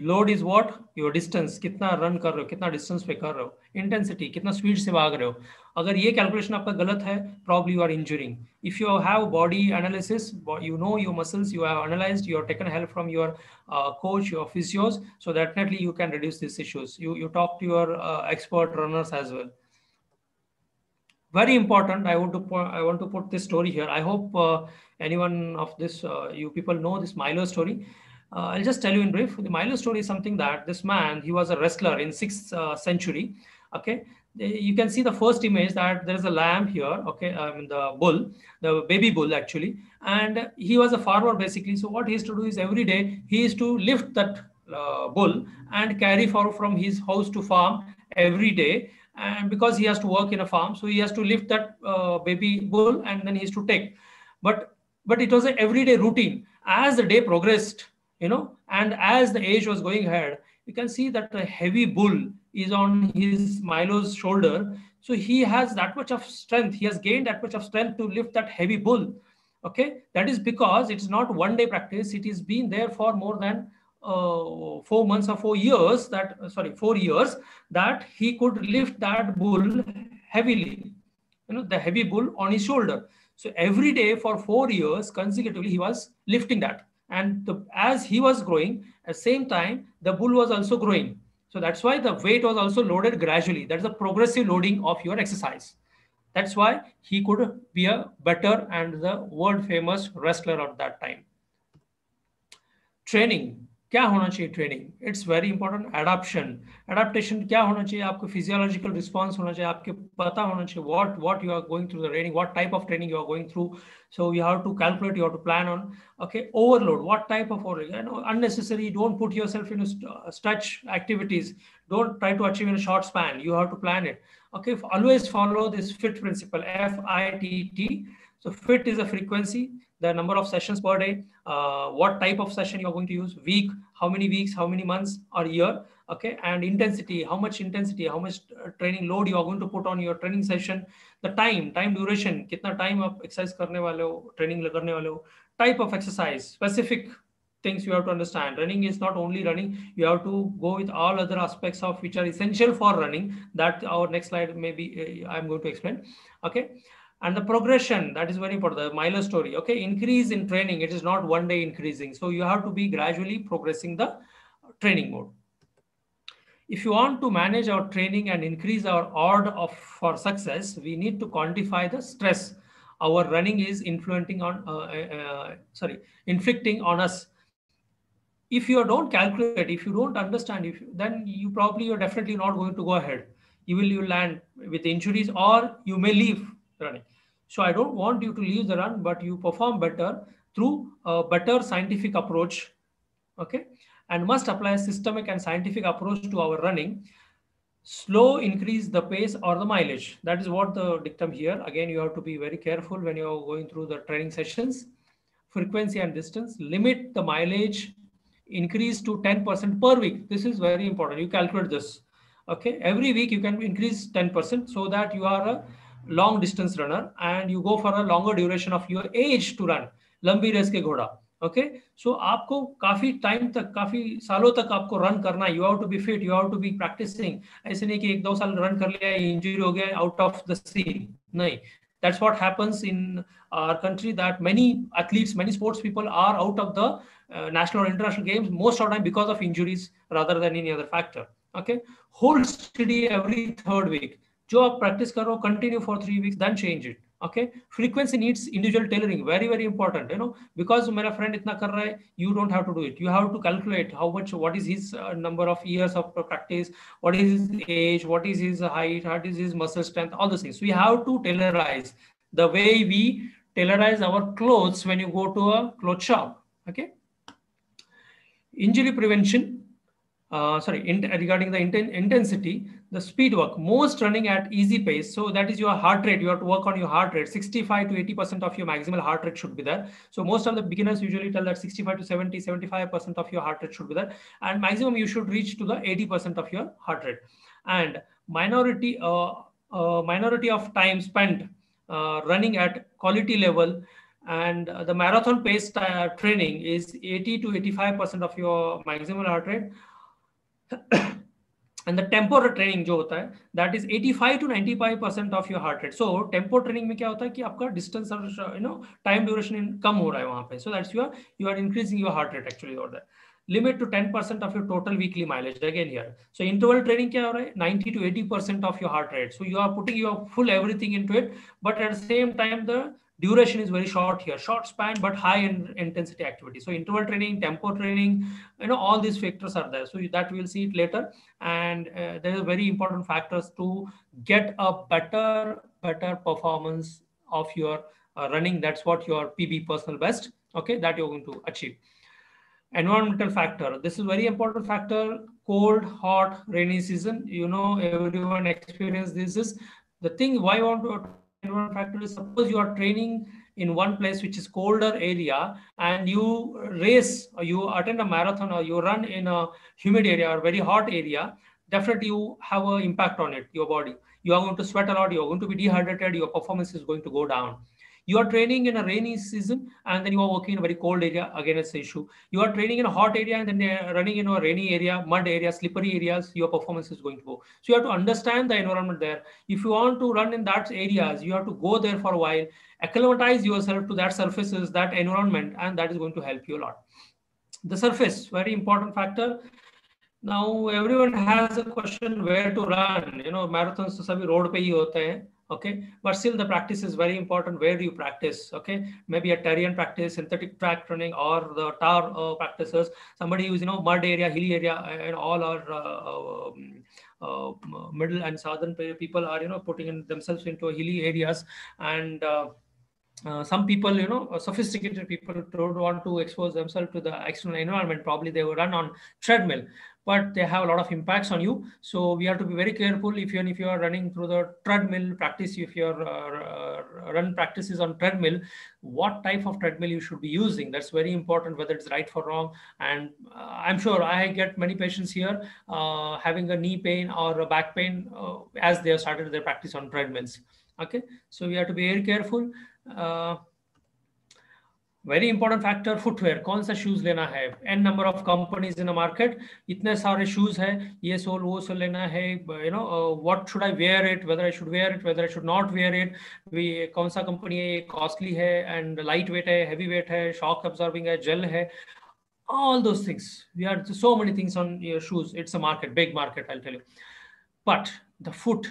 load is what your distance कितना run कर रहे हो कितना distance पे कर रहे हो इंटेंसिटी कितना स्पीड से भाग रहे हो अगर ये कैलकुलेशन आपका गलत है probably you are injuring if you have body analysis you know your muscles you have analysed you are taken help from your coach your physios so definitely you can reduce this issues you you talk to your expert runners as well very important i want to i want to put this story here i hope uh, anyone of this uh, you people know this milo story uh, I'll just tell you in brief. The Milo story is something that this man, he was a wrestler in 6th uh, century. Okay, you can see the first image that there is a lamb here. Okay, I mean the bull, the baby bull actually, and he was a farmer basically. So what he used to do is every day he used to lift that uh, bull and carry for from his house to farm every day. And because he has to work in a farm, so he has to lift that uh, baby bull and then he has to take. But but it was an everyday routine. As the day progressed, you know, and as the age was going ahead, you can see that a heavy bull is on his Milo's shoulder. So he has that much of strength. He has gained that much of strength to lift that heavy bull. Okay, that is because it's not one day practice. It is been there for more than uh, four months or four years. That uh, sorry, four years that he could lift that bull heavily. You know, the heavy bull on his shoulder. So every day for four years consecutively, he was lifting that and the, as he was growing at the same time the bull was also growing. So that's why the weight was also loaded gradually. That's the progressive loading of your exercise. That's why he could be a better and the world famous wrestler at that time. Training क्या होना चाहिए training it's very important adaption adaptation क्या होना चाहिए आपको physiological response होना चाहिए आपके पता होना चाहिए what what you are going through the training what type of training you are going through so you have to calculate you have to plan on okay overload what type of overload you know unnecessary don't put yourself in uh, stretch activities don't try to achieve in a short span you have to plan it okay always follow this fit principle f i t t so fit is a frequency the number of sessions per day, uh, what type of session you're going to use, week, how many weeks, how many months or year, okay, and intensity, how much intensity, how much uh, training load you are going to put on your training session, the time, time duration, kitna time up exercise karne wale ho, training karne wale ho, type of exercise, specific things you have to understand. Running is not only running, you have to go with all other aspects of which are essential for running. That our next slide maybe uh, I'm going to explain. Okay and the progression that is very important the milo story okay increase in training it is not one day increasing so you have to be gradually progressing the training mode if you want to manage our training and increase our order of for success, we need to quantify the stress our running is influencing on, uh, uh, uh, sorry, inflicting on us. If you don't calculate, if you don't understand, if you, then you probably you're definitely not going to go ahead. You will you land with injuries or you may leave running. So I don't want you to leave the run, but you perform better through a better scientific approach. Okay and must apply a systemic and scientific approach to our running. slow increase the pace or the mileage. That is what the dictum here. Again, you have to be very careful when you're going through the training sessions. Frequency and distance, limit the mileage increase to 10% per week. This is very important. You calculate this. Okay. Every week you can increase 10% so that you are a long distance runner and you go for a longer duration of your age to run. लंबी race के घोड़ा okay so आपको काफी time तक काफी सालों तक आपको रन करना है you have to be fit you have to be practising ऐसे नहीं कि एक दो साल रन कर लिया इंजरी हो गया आउट ऑफ द सीन नहीं that's what happens in our country that many athletes many sports people are out of the uh, national or international games most of the time because of injuries rather than any other factor okay hold steady every third week जो आप practice करो continue for three weeks then change it okay frequency needs individual tailoring very very important you know because my friend itna kar raha hai you don't have to do it you have to calculate how much what is his uh, number of years of practice what is his age what is his height what is his muscle strength all those things so we have to tailorize the way we tailorize our clothes when you go to a clothes shop okay injury prevention uh, sorry, in, regarding the inten intensity, the speed work, most running at easy pace. So that is your heart rate. You have to work on your heart rate. 65 to 80% of your maximal heart rate should be there. So most of the beginners usually tell that 65 to 70, 75% of your heart rate should be there. And maximum you should reach to the 80% of your heart rate. And minority, uh, uh, minority of time spent uh, running at quality level and the marathon pace uh, training is 80 to 85% of your maximal heart rate and the tempo training जो होता है that is 85 to 95 percent of your heart rate so tempo training में क्या होता है कि आपका distance और यू नो टाइम ड्यूरेशन कम हो रहा है वहाँ पे so that's your you are increasing your heart rate actually और that limit to 10% of your total weekly mileage again here so interval training kya ho raha hai 90 to 80% of your heart rate so you are putting your full everything into it but at the same time the duration is very short here. Short span but high in intensity activity. So interval training tempo training you know all these factors are there. So that we'll see it later. And uh, there are very important factors to get a better better performance of your uh, running. That's what your pb personal best okay that you're going to achieve. Environmental factor. This is very important factor. Cold hot rainy season. You know everyone experience this is the thing. Why i want to factor is suppose you are training in one place which is colder area and you race or you attend a marathon or you run in a humid area or very hot area definitely you have an impact on it your body. You are going to sweat a lot you're going to be dehydrated your performance is going to go down you are training in a rainy season and then you are working in a very cold area again it's an issue. You are training in a hot area and then running in a rainy area mud area slippery areas your performance is going to go. So you have to understand the environment there. If you want to run in that areas you have to go there for a while acclimatize yourself to that surfaces that environment and that is going to help you a lot. The surface very important factor. Now everyone has a question where to run. You know marathons to sabhi road hi hote hain okay? But still the practice is very important where do you practice okay? Maybe a terrain practice synthetic track running or the tar uh, practices. Somebody who's you know mud area hilly area and all are uh, um, uh, middle and southern people are you know putting in themselves into hilly areas. And uh, uh, some people, you know, sophisticated people don't want to expose themselves to the external environment. Probably they will run on treadmill but they have a lot of impacts on you. So we have to be very careful if you if you are running through the treadmill practice, if your uh, run practices on treadmill, what type of treadmill you should be using. That's very important, whether it's right or wrong. And uh, I'm sure I get many patients here uh, having a knee pain or a back pain uh, as they have started their practice on treadmills. Okay, so we have to be very careful. Uh, very important factor footwear कौन सा shoes लेना है an number of companies in the market इतने सारे shoes है ये soul वो sole लेना है you know what should I wear it whether I should wear it whether I should not wear it we कौन सा कंपनी है कॉस्टली है एंड लाइट वेट है हैवी वेट है शॉक अब्जॉर्बिंग है जेल है all those things we are so many things on your shoes it's a market big market i'll tell you but the foot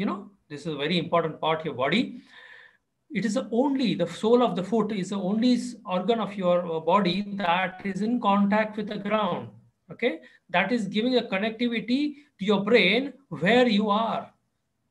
you know this is a very important part of your body it is only the sole of the foot is the only organ of your uh, body that is in contact with the ground okay that is giving a connectivity to your brain where you are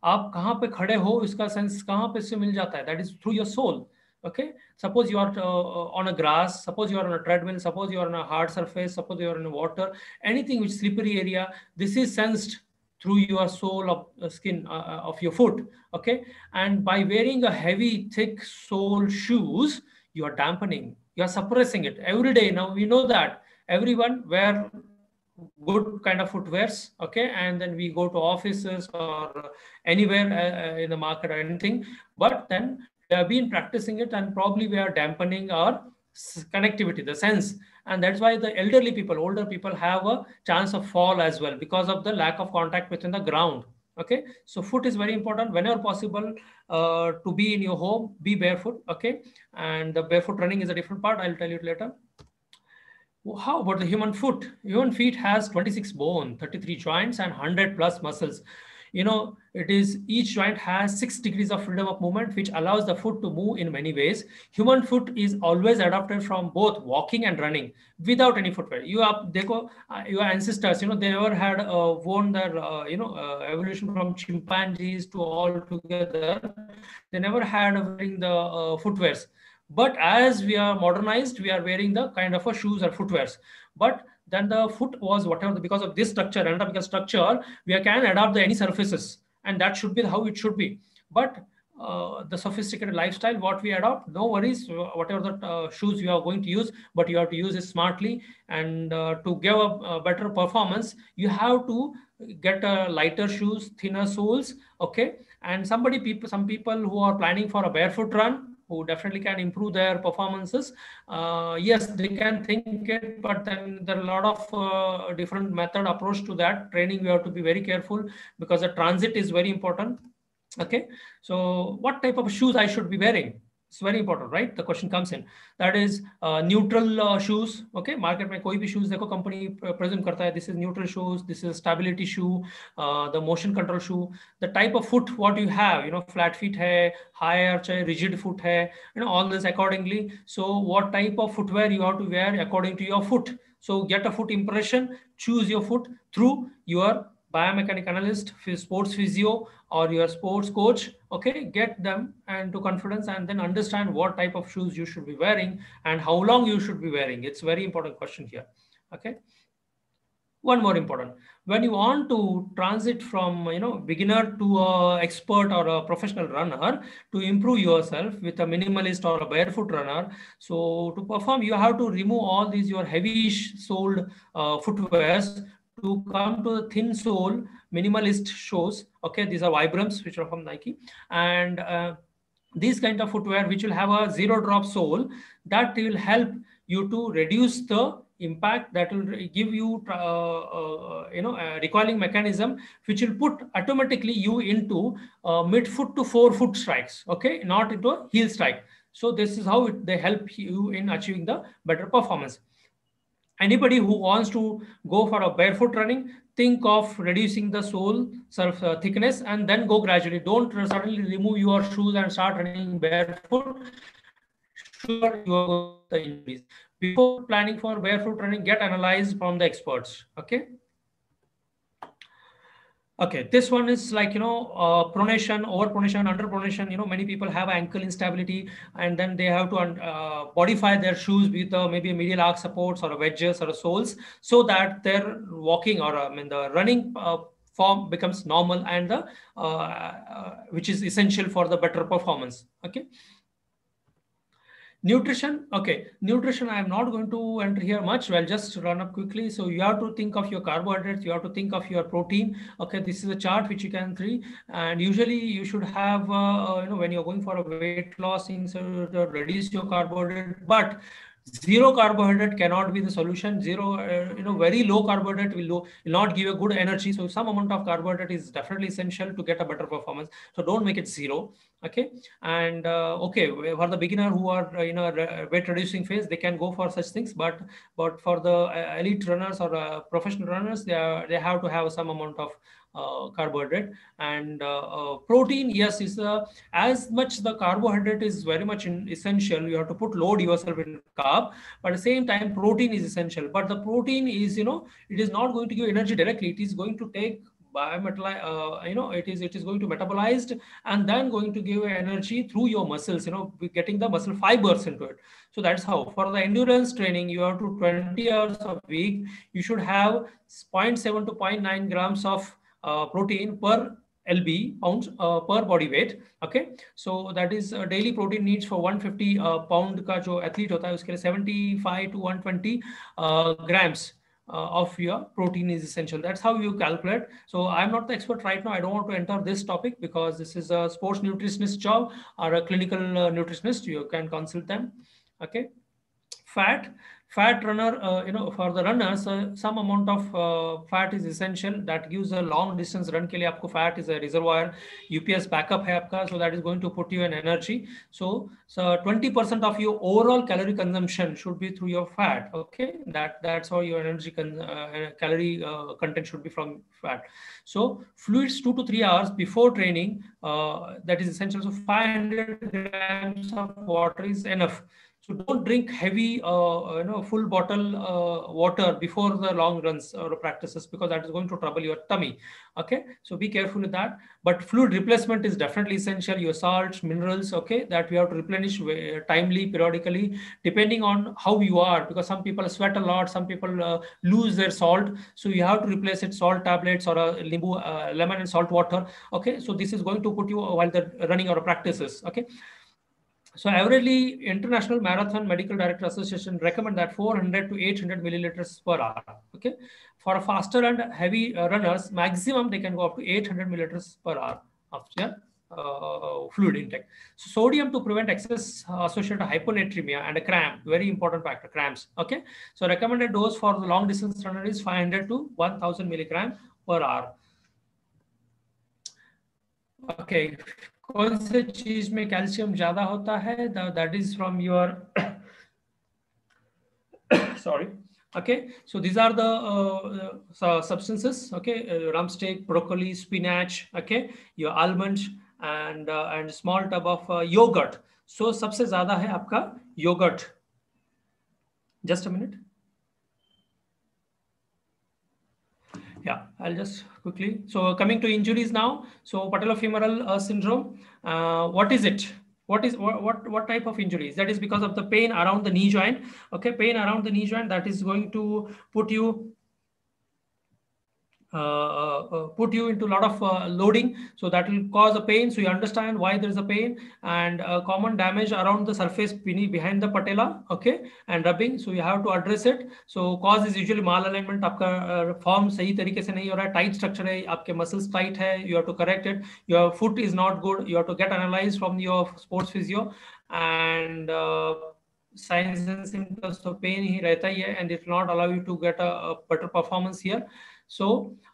आप कहाँ पे खड़े हो इसका sense कहाँ पे से मिल जाता है that is through your soul okay suppose you are uh, on a grass suppose you are on a treadmill suppose you are on a hard surface suppose you are in a water anything which slippery area this is sensed through your sole of uh, skin uh, uh, of your foot. Okay. And by wearing a heavy, thick sole shoes, you are dampening, you are suppressing it every day. Now we know that everyone wear good kind of footwears okay and then we go to offices or anywhere uh, in the market or anything but then we have been practicing it and probably we are dampening our connectivity the sense and that's why the elderly people older people have a chance of fall as well because of the lack of contact within the ground. Okay? So foot is very important. Whenever possible uh, to be in your home be barefoot. Okay? And the barefoot running is a different part. I'll tell you later. How about the human foot? Human feet has 26 bone 33 joints and 100 plus muscles you know, it is each joint has six degrees of freedom of movement, which allows the foot to move in many ways. Human foot is always adapted from both walking and running without any footwear. You are, go, uh, your ancestors, you know, they never had uh, worn their, uh, you know, uh, evolution from chimpanzees to all together. They never had wearing the uh, footwears. But as we are modernized, we are wearing the kind of a shoes or footwears. But then the foot was whatever because of this structure anatomical structure we can adapt the any surfaces and that should be how it should be. But uh, the sophisticated lifestyle what we adopt no worries whatever the uh, shoes you are going to use but you have to use it smartly and uh, to give a, a, better performance you have to get a lighter shoes thinner soles okay? And somebody people some people who are planning for a barefoot run who definitely can improve their performances. Uh, yes, they can think it, but then there are a lot of uh, different method approach to that. Training, we have to be very careful because the transit is very important. Okay, so what type of shoes I should be wearing? It's very important right? The question comes in. That is uh, neutral uh, shoes okay? Market mein koi bhi shoes dekho company present karta hai this is neutral shoes this is stability shoe uh, the motion control shoe. The type of foot what you have you know flat feet hai high hai rigid foot hai you know all this accordingly. So what type of footwear you have to wear according to your foot? So get a foot impression choose your foot through your biomechanic analyst, sports physio, or your sports coach. Okay, get them and to confidence and then understand what type of shoes you should be wearing and how long you should be wearing. It's very important question here. Okay. One more important. When you want to transit from you know beginner to a expert or a professional runner to improve yourself with a minimalist or a barefoot runner, so to perform you have to remove all these your heavy soled uh, footwears to come to the thin sole minimalist shoes. Okay, these are Vibrams, which are from Nike. And uh, these kind of footwear, which will have a zero drop sole, that will help you to reduce the impact that will give you uh, uh, you know a recoiling mechanism which will put automatically you into uh, mid foot to fore foot strikes okay not into a heel strike so this is how it, they help you in achieving the better performance Anybody who wants to go for a barefoot running, think of reducing the sole surf uh, thickness and then go gradually. Don't suddenly remove your shoes and start running barefoot. Sure, you are the injuries. Before planning for barefoot running, get analyzed from the experts. Okay. Okay, this one is like, you know, uh, pronation, over pronation, under pronation. You know, many people have ankle instability and then they have to uh, modify their shoes with uh, maybe medial arch supports or wedges or soles so that their walking or I mean, the running uh, form becomes normal and the, uh, uh, which is essential for the better performance. Okay. Nutrition, okay. Nutrition, I am not going to enter here much. I'll just run up quickly. So you have to think of your carbohydrates. You have to think of your protein. Okay, this is a chart which you can see. And usually you should have, uh, uh you know, when you're going for a weight loss, things to reduce your carbohydrate. But zero carbohydrate cannot be the solution. Zero uh, you know very low carbohydrate will, will not give a good energy. So some amount of carbohydrate is definitely essential to get a better performance. So don't make it zero okay? And uh, okay for the beginner who are uh, in a weight reducing phase they can go for such things. But but for the uh, elite runners or uh, professional runners they are they have to have some amount of carbohydrate. And uh, uh, protein yes is as much the carbohydrate is very much essential you have to put load yourself in carb but at the same time protein is essential. But the protein is you know it is not going to give energy directly. It is going to take biometalize uh, you know it is it is going to metabolized and then going to give energy through your muscles you know getting the muscle fibers into it. So that's how for the endurance training you have to 20 hours a week you should have 0.7 to 0.9 grams of uh, protein per lb pounds uh, per body weight okay? So that is uh, daily protein needs for 150 uh, pound ka jo athlete hota hai uske liye 75 to 120 uh, grams uh, of your protein is essential. That's how you calculate. So i'm not the expert right now. I don't want to enter this topic because this is a sports nutritionist job or a clinical uh, nutritionist. You can consult them okay? Fat fat runner uh, you know for the runners uh, some amount of uh, fat is essential. That gives a long distance run ke liye aapko fat is a reservoir. Ups backup hai aapka so that is going to put you in energy. So so 20% of your overall calorie consumption should be through your fat okay? That that's how your energy uh, calorie uh, content should be from fat. So fluids 2 to 3 hours before training that is essential. So 500 grams of water is enough don't drink heavy, uh, you know, full bottle uh, water before the long runs or practices because that is going to trouble your tummy. Okay, so be careful with that. But fluid replacement is definitely essential. Your salts, minerals, okay, that we have to replenish timely, periodically, depending on how you are. Because some people sweat a lot, some people uh, lose their salt, so you have to replace it salt tablets or a limbu, uh, lemon and salt water. Okay, so this is going to put you while the running or practices. Okay. So averagely, International Marathon Medical Director Association recommend that 400 to 800 milliliters per hour. Okay, for faster and heavy uh, runners, maximum they can go up to 800 milliliters per hour of yeah, uh, fluid intake. So sodium to prevent excess uh, associated hyponatremia and a cramp, very important factor, cramps. Okay, so recommended dose for the long distance runner is 500 to 1000 milligram per hour. Okay, कौन से चीज़ में calcium ज़्यादा होता है? That is from your sorry okay so these are substances okay rump steak broccoli spinach okay your almond and and small tub of yoghurt so सबसे ज़्यादा है आपका yoghurt just a minute yeah i'll just quickly. So coming to injuries now. So patellofemoral uh, syndrome uh, what is it? What is what, what what type of injuries? That is because of the pain around the knee joint. Okay pain around the knee joint that is going to put you put you into a lot of loading so that will cause a pain so you understand why there is a pain and common damage around the surface behind the patella okay and rubbing so you have to address it so cause is usually malalignment आपका form सही तरीके से नहीं हो रहा है tight structure है आपके muscles tight है you have to correct it your foot is not good you have to get analyzed from your sports physio and uh, signs and symptoms of pain ही रहता ही है and it will not allow you to get a, a better performance here so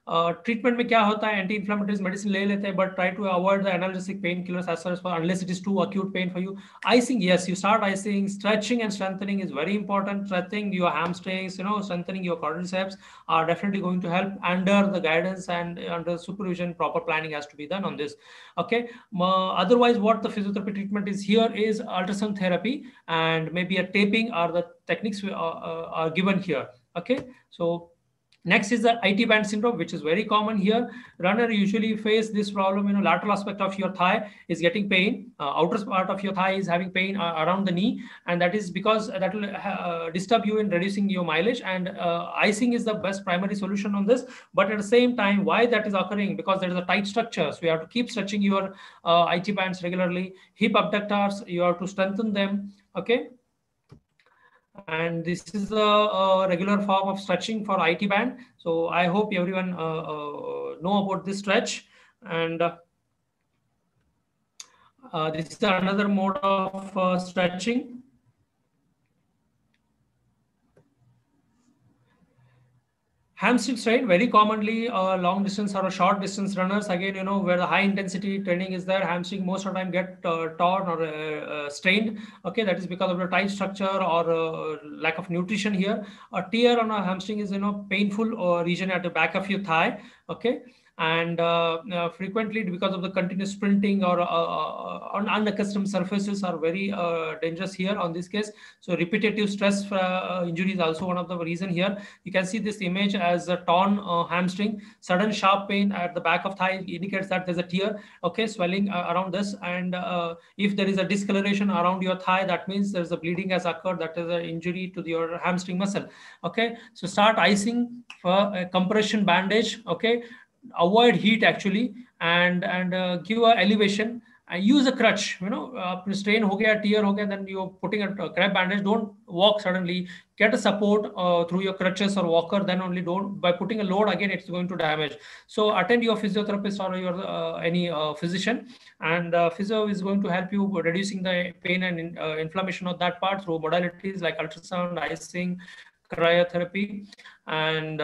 treatment में क्या होता है anti inflammatories medicine ले लेते हैं but try to avoid the एनालिसिक pen killers as for unless it is to acute pen for you icing yes you start icing stretching and strengthening is very important stretching your hamstrings you know strengthening your quadriceps are definitely going to help under the guidance and under supervision proper planning has to be done on this okay uh, otherwise what the physiotherapy treatment is here is ultrasound therapy and maybe a taping are the techniques uh, uh, are given here okay so Next is the IT band syndrome, which is very common here. Runner usually face this problem, you know, lateral aspect of your thigh is getting pain. Uh, outer part of your thigh is having pain uh, around the knee. And that is because that will uh, disturb you in reducing your mileage. And uh, icing is the best primary solution on this. But at the same time, why that is occurring? Because there is a tight structure. So you have to keep stretching your uh, IT bands regularly. Hip abductors, you have to strengthen them. Okay and this is a, a, regular form of stretching for IT band. So I hope everyone uh, uh, know about this stretch and uh, uh this is another mode of uh, stretching. Hamstring strain very commonly uh, long distance or short distance runners again you know where the high intensity training is there hamstring most of the time get uh, torn or uh, uh strained. Okay that is because of the tight structure or uh, lack of nutrition here. A tear on a hamstring is you know painful region at the back of your thigh. Okay and uh, uh, frequently because of the continuous sprinting or uh, uh unaccustomed surfaces are very dangerous here on this case. So repetitive stress injury is also one of the reason here. You can see this image as a torn hamstring. Sudden sharp pain at the back of thigh indicates that there's a tear okay swelling around this. And if there is a discoloration around your thigh that means there's a bleeding has occurred. That is an injury to your hamstring muscle okay. So start icing for a compression bandage okay avoid heat actually and and uh, give a elevation. And use a crutch you know uh, strain ho gaya tear ho gaya then you're putting a, a crepe bandage. Don't walk suddenly. Get a support uh, through your crutches or walker then only don't. By putting a load again it's going to damage. So attend your physiotherapist or your uh, any uh, physician and uh, physio is going to help you reducing the pain and in, uh, inflammation of that part through modalities like ultrasound icing cryotherapy and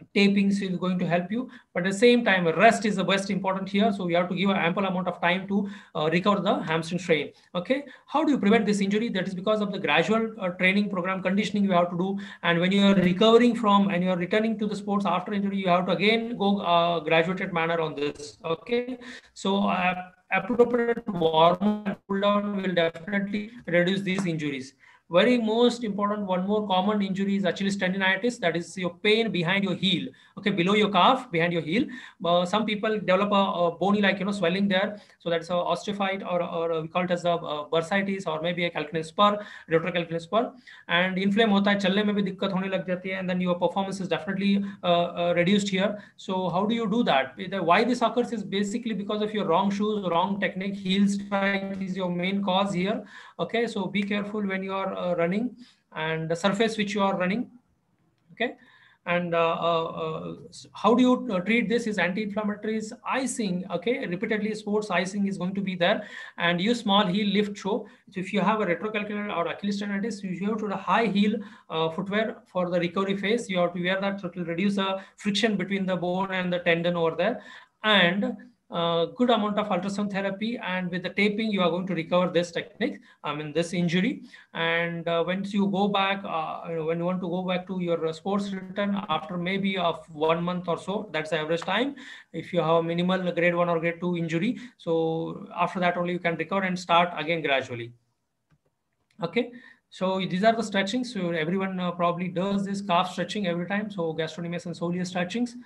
uh, taping is going to help you. But at the same time rest is the best important here. So you have to give an ample amount of time to uh, recover the hamstring strain. Okay? How do you prevent this injury? That is because of the gradual uh, training program conditioning you have to do. And when you are recovering from and you are returning to the sports after injury you have to again go uh, graduated manner on this. Okay? So uh, appropriate warm and cool down will definitely reduce these injuries very most important one more common injury is achilles tendinitis. That is your pain behind your heel. Okay below your calf behind your heel. Uh, some people develop a, a, bony like you know swelling there. So that's a osteophyte or, or we call it as a, bursitis or maybe a calcaneus spur retrocalcaneal spur. And inflame hota hai chalne mein bhi dikkat hone lag jati hai and then your performance is definitely uh, uh, reduced here. So how do you do that? Why this occurs is basically because of your wrong shoes wrong technique. Heel strike is your main cause here. Okay so be careful when you are uh, running and the surface which you are running okay? And uh, uh, how do you treat this is anti-inflammatories icing okay? Repeatedly sports icing is going to be there. And use small heel lift show. So if you have a retrocalcaneal or achilles tendonitis you have to the high heel footwear for the recovery phase. You have to wear that. Will reduce the friction between the bone and the tendon over there. And uh, good amount of ultrasound therapy and with the taping you are going to recover this technique i mean this injury. And uh, once you go back uh, when you want to go back to your sports return after maybe of one month or so that's the average time. If you have a minimal grade one or grade two injury so after that only you can recover and start again gradually. Okay? So these are the stretchings. So everyone uh, probably does this calf stretching every time. So gastrocnemius and soleus stretchings.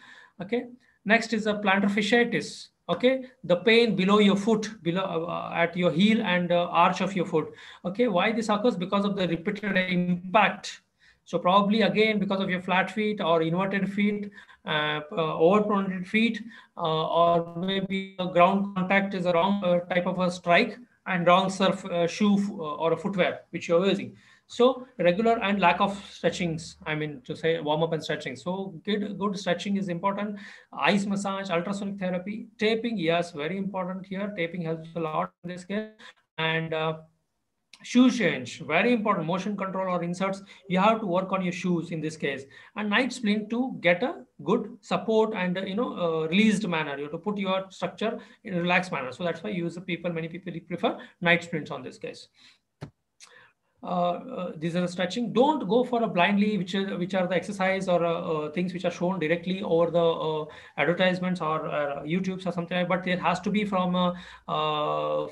Okay? Next is a plantar fasciitis okay? The pain below your foot below uh, at your heel and uh, arch of your foot. Okay? Why this occurs? Because of the repeated impact. So probably again because of your flat feet or inverted feet uh, uh overpronated feet uh, or maybe the ground contact is a wrong uh, type of a strike and wrong surf shoe or a footwear which you're using so regular and lack of stretchings, I mean to say warm up and stretching. So good, good stretching is important. Ice massage, ultrasonic therapy, taping, yes, very important here. Taping helps a lot in this case. And uh, shoe change, very important. Motion control or inserts, you have to work on your shoes in this case. And night splint to get a good support and uh, you know uh, released manner. You have to put your structure in relaxed manner. So that's why use the people, many people prefer night splints on this case. Uh, uh, these are stretching. Don't go for a blindly, which is which are the exercise or uh, things which are shown directly over the advertisements or YouTube's or something. Like, but there has to be from a,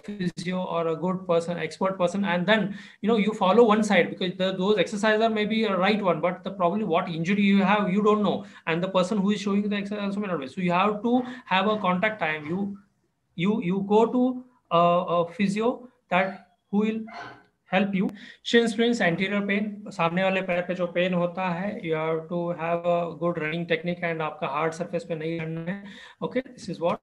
physio or a good person, expert person, and then you know you follow one side because the, those exercises are maybe a right one, but the probably what injury you have you don't know, and the person who is showing the exercise also may not be. So you have to have a contact time. You you you go to a, a physio that who will help you shin splints anterior pain सामने वाले पैर पे जो pain होता है you have to have a good running technique and आपका hard surface पे नहीं करना है okay this is what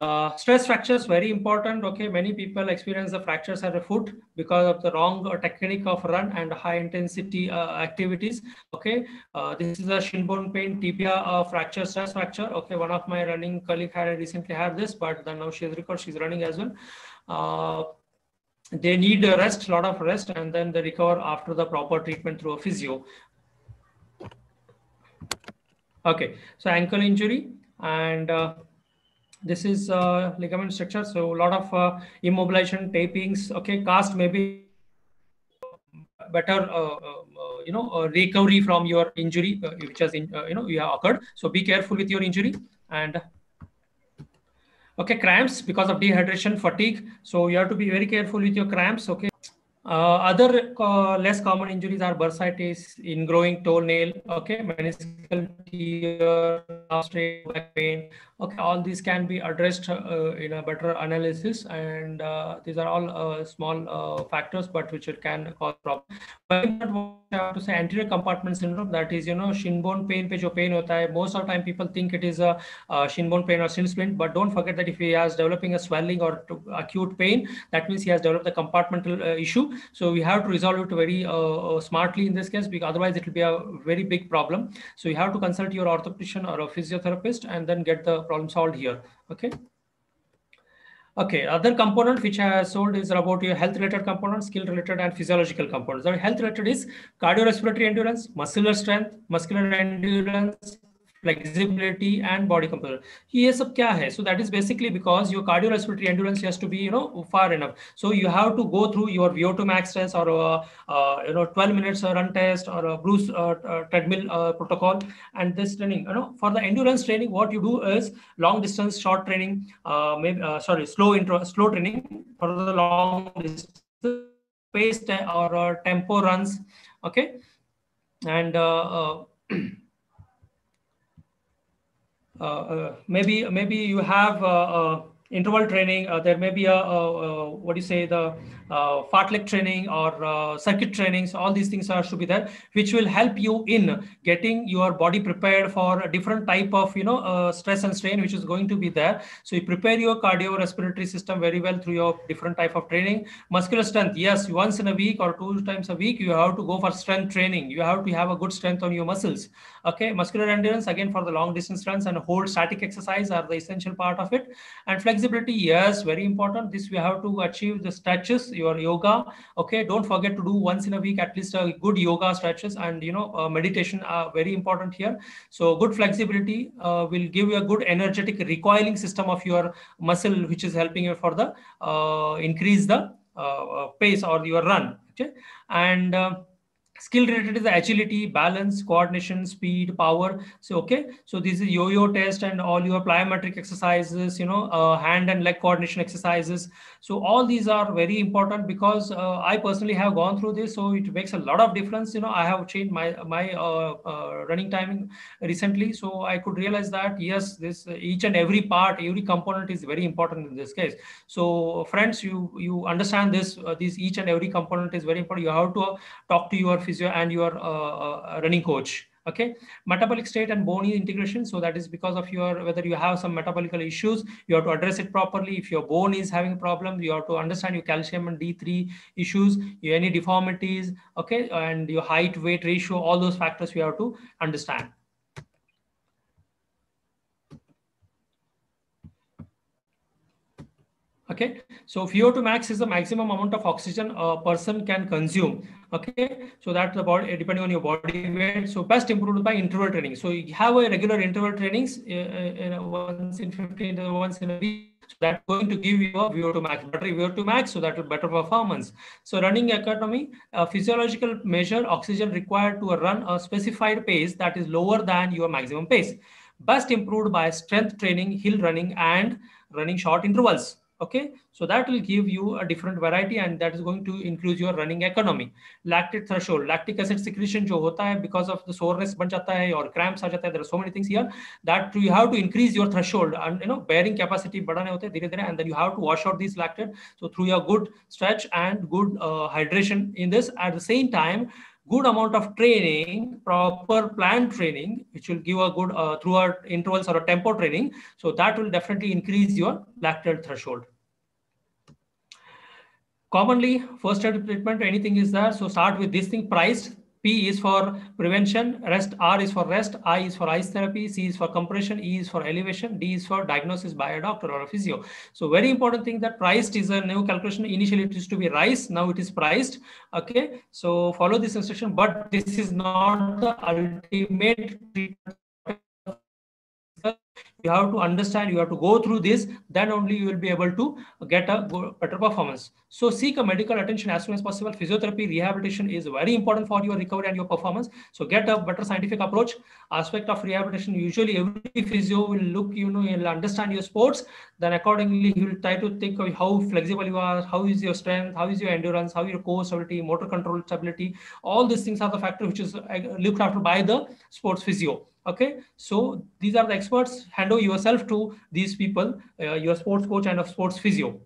Uh, stress fractures very important okay many people experience the fractures at the foot because of the wrong uh, technique of run and high intensity uh, activities okay uh, this is a shin bone pain tibia uh, fracture stress fracture okay one of my running colleague had recently had this but then now she's recovered she's running as well uh, they need a rest, lot of rest, and then they recover after the proper treatment through a physio. Okay, so ankle injury and uh, this is uh, ligament structure. So a lot of uh, immobilization, tapings. Okay, cast maybe better, uh, uh, you know, recovery from your injury, uh, which has, in, you know, you have occurred. So be careful with your injury and okay cramps because of dehydration fatigue. So you have to be very careful with your cramps okay? Uh, other uh, less common injuries are bursitis ingrowing toenail okay? Meniscal tear back pain Okay, all these can be addressed uh, in a better analysis, and uh, these are all uh, small uh, factors, but which it can cause problem. But I have to say anterior compartment syndrome, that is, you know, shin bone pain pe jo pain hota hai, most of the time people think it is a shin bone pain or shin splint, but don't forget that if he has developing a swelling or acute pain, that means he has developed a compartmental issue. So we have to resolve it very smartly in this case, because otherwise it will be a very big problem. So you have to consult your orthopedician or a physiotherapist and then get the problem solved here. Okay. Okay, other component which I have sold is about your health related components, skill related and physiological components. The health related is cardiorespiratory endurance, muscular strength, muscular endurance, flexibility and body composition ye sab kya so that is basically because your cardiorespiratory endurance has to be you know far enough. So you have to go through your vo2 max test or uh, you know 12 minutes run test or a bruce uh, uh, treadmill uh, protocol and this training you know. For the endurance training what you do is long distance short training uh, maybe uh, sorry slow intro slow training for the long distance pace or tempo runs okay? And Uh, uh, maybe maybe you have uh, uh interval training. there may be a, a, a, what do you say the uh, fartlek training or uh, circuit trainings, all these things are should be there, which will help you in getting your body prepared for a different type of you know uh, stress and strain which is going to be there. So you prepare your cardiorespiratory system very well through your different type of training. Muscular strength, yes, once in a week or two times a week, you have to go for strength training. You have to have a good strength on your muscles. Okay, muscular endurance again for the long distance runs and hold static exercise are the essential part of it. And flexibility, yes, very important. This we have to achieve the stretches your yoga okay? Don't forget to do once in a week at least a good yoga stretches and you know uh, meditation are very important here. So good flexibility uh, will give you a good energetic recoiling system of your muscle which is helping you for the uh, increase the uh, uh, pace or your run okay? And uh, skill related is the agility balance coordination speed power. So okay. So this is yo-yo test and all your plyometric exercises you know uh, hand and leg coordination exercises. So all these are very important because uh, i personally have gone through this. So it makes a lot of difference. You know i have changed my my uh, uh running timing recently. So i could realize that yes this each and every part every component is very important in this case. So friends you you understand this uh, this each and every component is very important. You have to talk to your physio and your uh, uh, running coach okay? Metabolic state and bone integration so that is because of your whether you have some metabolic issues you have to address it properly. If your bone is having a problem you have to understand your calcium and d3 issues any deformities okay? And your height weight ratio all those factors you have to understand okay? So vo2 max is the maximum amount of oxygen a person can consume okay? So that's about depending on your body weight. So best improved by interval training. So you have a regular interval trainings uh, uh, once in 15 once in a week. That's going to give you a VO2 max, better VO2 max, so that will better performance. So running economy, a physiological measure oxygen required to run a specified pace that is lower than your maximum pace. Best improved by strength training, hill running, and running short intervals okay so that will give you a different variety and that is going to increase your running economy lactate threshold lactic acid secretion jo hota hai because of the soreness ban jata hai or cramps aa jata hai there are so many things here that you have to increase your threshold and you know bearing capacity badhane hote dheere dheere and then you have to wash out these lactate so through your good stretch and good uh, hydration in this at the same time good amount of training, proper plan training, which will give a good uh, throughout intervals or a tempo training. So that will definitely increase your lactate threshold. Commonly, first aid treatment, anything is there. So start with this thing priced P is for prevention, rest, R is for rest, I is for ice therapy, C is for compression, E is for elevation, D is for diagnosis by a doctor or a physio. So very important thing that priced is a new calculation. Initially it used to be rice, now it is priced. Okay, so follow this instruction, but this is not the ultimate treatment you have to understand you have to go through this then only you will be able to get a better performance. So seek a medical attention as soon as possible. Physiotherapy rehabilitation is very important for your recovery and your performance. So get a better scientific approach. Aspect of rehabilitation usually every physio will look you know he'll understand your sports. Then accordingly he will try to think of how flexible you are how is your strength how is your endurance how your core stability motor control stability. All these things are the factor which is uh, looked after by the sports physio okay so these are the experts. Hand over yourself to these people, uh, your sports coach and a sports physio.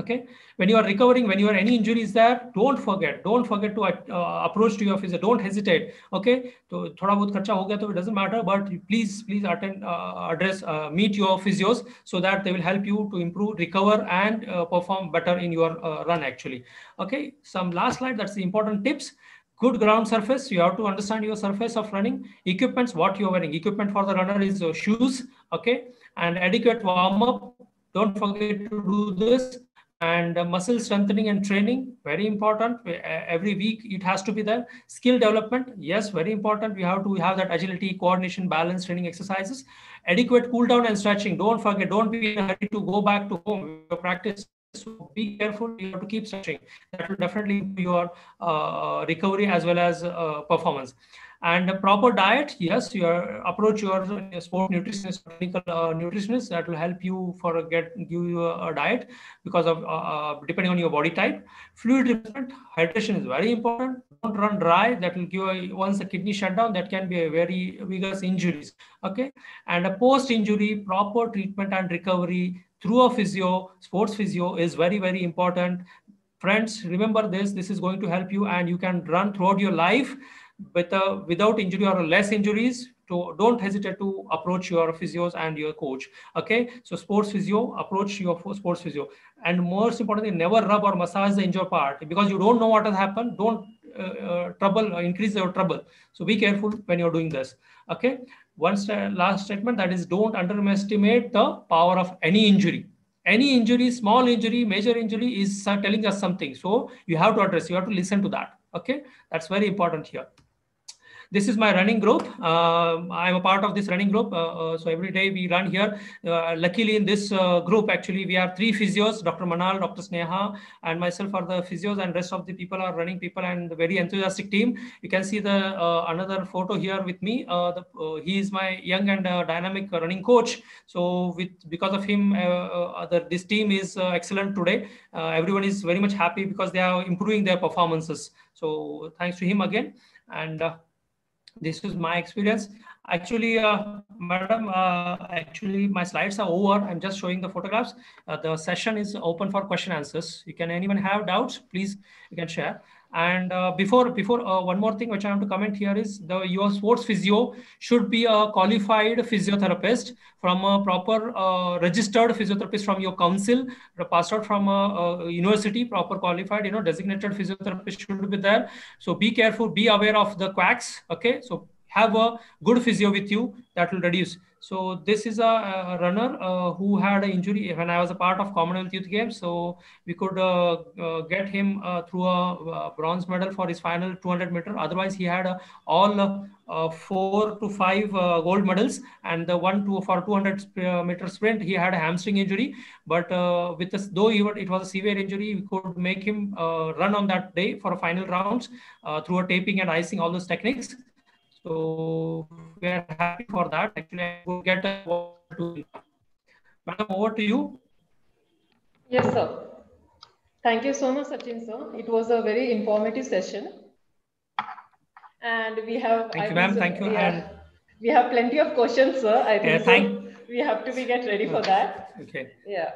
Okay when you are recovering when you are any injuries there don't forget don't forget to uh, approach to your physio. Don't hesitate. Okay so thoda bahut kharcha ho gaya to it doesn't matter but please please attend uh, address uh, meet your physios so that they will help you to improve recover and uh, perform better in your uh, run actually. Okay some last slide that's the important tips good ground surface you have to understand your surface of running equipments what you're wearing. Equipment for the runner is uh, shoes okay? And adequate warm up don't forget to do this. And uh, muscle strengthening and training very important. Every week it has to be there. Skill development yes very important. We have to have that agility coordination balance training exercises. Adequate cool down and stretching don't forget don't be in hurry to go back to home. Practice so be careful you have to keep stretching. That will definitely improve your uh, recovery as well as uh, performance. And a proper diet yes your approach your sport nutritionist clinical uh, nutritionist that will help you for a get give you a, diet because of uh, uh, depending on your body type. Fluid replacement hydration is very important. Don't run dry that will give a, once the kidney shut down that can be a very vigorous injuries okay? And a post injury proper treatment and recovery through a physio sports physio is very very important. Friends remember this this is going to help you and you can run throughout your life with a, without injury or less injuries. To don't hesitate to approach your physios and your coach okay? So sports physio approach your sports physio. And most importantly never rub or massage the injured part because you don't know what has happened. Don't uh, uh, trouble uh, increase your trouble. So be careful when you're doing this okay one st last statement that is don't underestimate the power of any injury. Any injury small injury major injury is uh, telling us something. So you have to address you have to listen to that. Okay? That's very important here this is my running group. Uh, I'm a part of this running group. Uh, uh, so every day we run here. Uh, luckily in this uh, group, actually, we have three physios, Dr. Manal, Dr. Sneha, and myself are the physios and rest of the people are running people and very enthusiastic team. You can see the uh, another photo here with me. The, he is my young and dynamic running coach. So with because of him, the, this team is excellent today. everyone is very much happy because they are improving their performances. So thanks to him again. And this is my experience. Actually uh, madam uh, actually my slides are over. I'm just showing the photographs. Uh, the session is open for question answers. You can anyone have doubts please you can share and uh, before before uh, one more thing which I have to comment here is the your sports physio should be a qualified physiotherapist from a proper uh, registered physiotherapist from your council, passed out from a, a, university, proper qualified, you know, designated physiotherapist should be there. So be careful, be aware of the quacks. Okay, so have a good physio with you that will reduce. So this is a, a runner uh, who had an injury when I was a part of Commonwealth Youth Games. So we could uh, uh, get him uh, through a, bronze medal for his final 200 meter. Otherwise, he had uh, all uh, four to five gold medals, and the one to for 200 meter sprint he had a hamstring injury. But with this, though it was a severe injury, we could make him run on that day for a final rounds through a taping and icing, all those techniques. So we are happy for that. Actually, I will get a to you. Madam, over to you. Yes, sir. Thank you so much, Sachin, sir. It was a very informative session. And we have... Thank I you, ma'am. Thank you. Yeah, and we have plenty of questions, sir. I think yeah, thank... we have to be get ready for that. Okay. Yeah.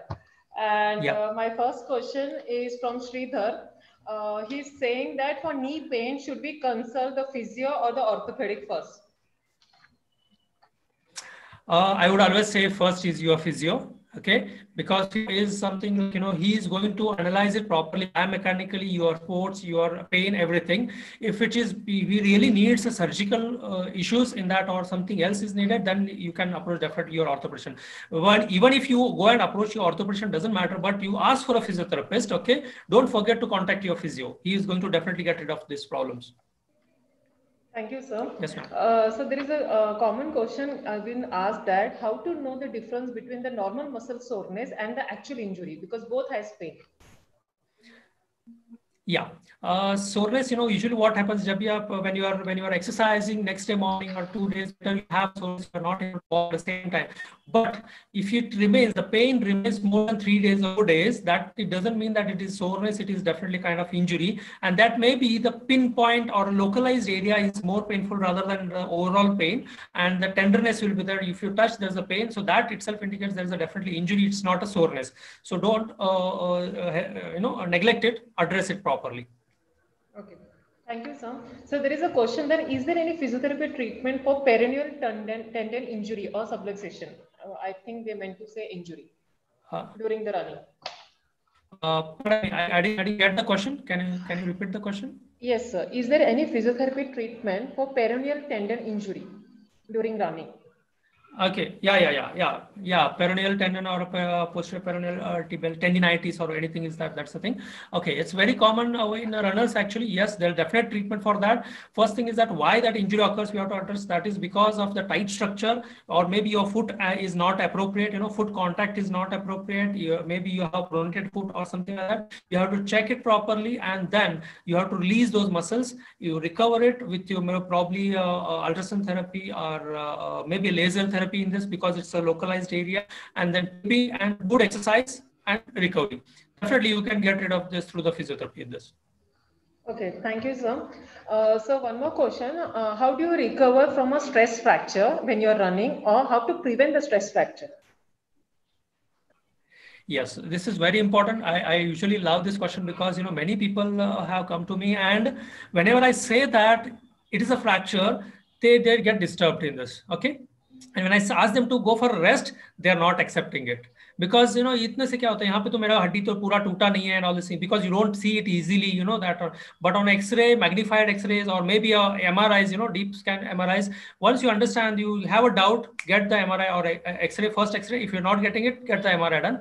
And yeah. Uh, my first question is from Sridhar uh, he's saying that for knee pain, should we consult the physio or the orthopedic first? Uh, I would always say first is your physio okay? Because it is something you know he is going to analyze it properly. Biomechanically your sports your pain everything. If it is we really needs a surgical uh, issues in that or something else is needed then you can approach definitely your orthopedician but even if you go and approach your orthopedician doesn't matter but you ask for a physiotherapist okay? Don't forget to contact your physio. He is going to definitely get rid of these problems Thank you, sir. Yes, ma'am. Uh, so there is a, a, common question I've been asked that how to know the difference between the normal muscle soreness and the actual injury because both has pain. Yeah. Uh, soreness, you know, usually what happens when you are when you are exercising next day morning or two days later, you have soreness, you're not able to walk at the same time. But if it remains, the pain remains more than three days or four days, that it doesn't mean that it is soreness, it is definitely kind of injury. And that may be the pinpoint or localized area is more painful rather than the overall pain. And the tenderness will be there. If you touch, there's a pain. So that itself indicates there's a definitely injury. It's not a soreness. So don't, uh, uh, you know, neglect it, address it properly. Okay. Thank you, sir. So there is a question that is there any physiotherapy treatment for peroneal tendon, tendon injury or subluxation? Uh, I think they meant to say injury uh, during the running. Uh, I, I, didn't, I didn't get the question. Can you can you repeat the question? Yes, sir. Is there any physiotherapy treatment for peroneal tendon injury during running? Okay. Yeah, yeah, yeah, yeah, yeah. Peroneal tendon or uh, posterior peroneal uh, tendinitis or anything is that that's the thing. Okay, it's very common uh, in runners actually. Yes, there's definite treatment for that. First thing is that why that injury occurs, we have to address that is because of the tight structure or maybe your foot uh, is not appropriate. You know, foot contact is not appropriate. You, maybe you have pronated foot or something like that. You have to check it properly and then you have to release those muscles. You recover it with your probably uh, uh, ultrasound therapy or maybe laser therapy therapy in this because it's a localized area and then be and good exercise and recovery. Definitely you can get rid of this through the physiotherapy in this. Okay, thank you, sir. Uh, so one more question. Uh, how do you recover from a stress fracture when you're running or how to prevent the stress fracture? Yes, this is very important. I, I usually love this question because, you know, many people uh, have come to me and whenever I say that it is a fracture, they, they get disturbed in this. Okay and when I ask them to go for a rest, they are not accepting it because you know इतने से क्या होता है यहाँ पे तो मेरा हड्डी तो पूरा टूटा नहीं है and all this thing because you don't see it easily you know that or, but on X-ray magnified X-rays or maybe a MRIs you know deep scan MRIs once you understand you have a doubt get the MRI or X-ray first X-ray if you're not getting it get the MRI done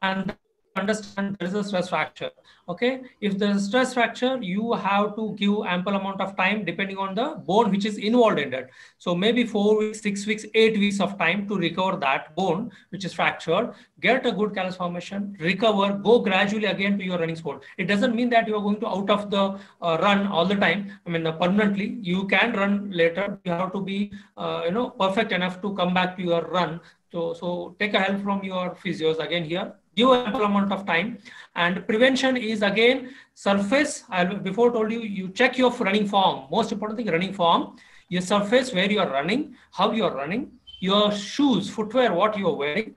and understand there is a stress fracture okay? If there's a stress fracture you have to give ample amount of time depending on the bone which is involved in that. So maybe four weeks six weeks eight weeks of time to recover that bone which is fractured get a good callus formation recover go gradually again to your running sport it doesn't mean that you are going to out of the uh, run all the time. I mean uh, permanently you can run later. You have to be uh, you know perfect enough to come back to your run. So so take a help from your physios again here give ample amount of time. And prevention is again surface. I before told you, you check your running form. Most important thing, running form. Your surface where you are running, how you are running, your shoes, footwear, what you are wearing,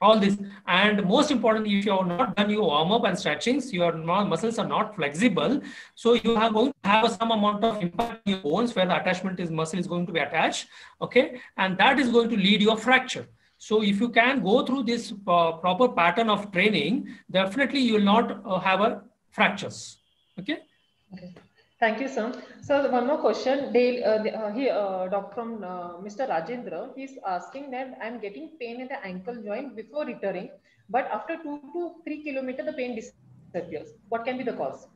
all this. And most importantly, if you have not done your warm up and stretchings, your muscles are not flexible. So you are going to have some amount of impact in your bones where the attachment is muscle is going to be attached. Okay. And that is going to lead a fracture. So if you can go through this uh, proper pattern of training, definitely you will not uh, have a fractures. Okay. Okay. Thank you, sir. So one more question. They, uh, uh, he, uh. From uh, Mr. Rajendra, he's asking that I'm getting pain in the ankle joint before returning, but after two to three kilometers, the pain disappears. What can be the cause?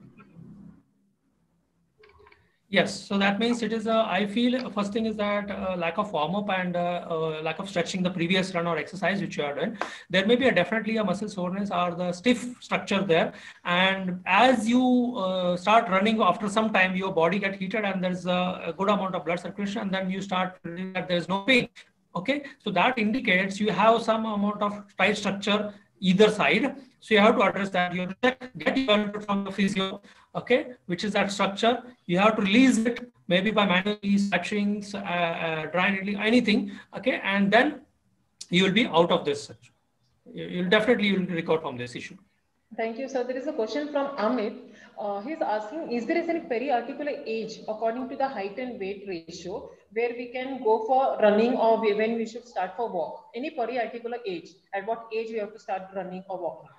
Yes, so that means it is a, I feel first thing is that uh, lack of warm up and uh, uh, lack of stretching the previous run or exercise which you are doing. There may be a definitely a muscle soreness or the stiff structure there. And as you uh, start running after some time, your body get heated and there's a, a good amount of blood circulation and then you start that there's no pain. Okay, so that indicates you have some amount of tight structure either side. So you have to address that. You have to get your from the physio okay, which is that structure. You have to release it maybe by manually stretching, uh, uh, drying, anything, okay, and then you will be out of this. You'll definitely you'll recover from this issue. Thank you. So there is a question from Amit. Uh, he's asking, is there any particular age according to the height and weight ratio where we can go for running or when we should start for walk? Any particular age? At what age we have to start running or walking?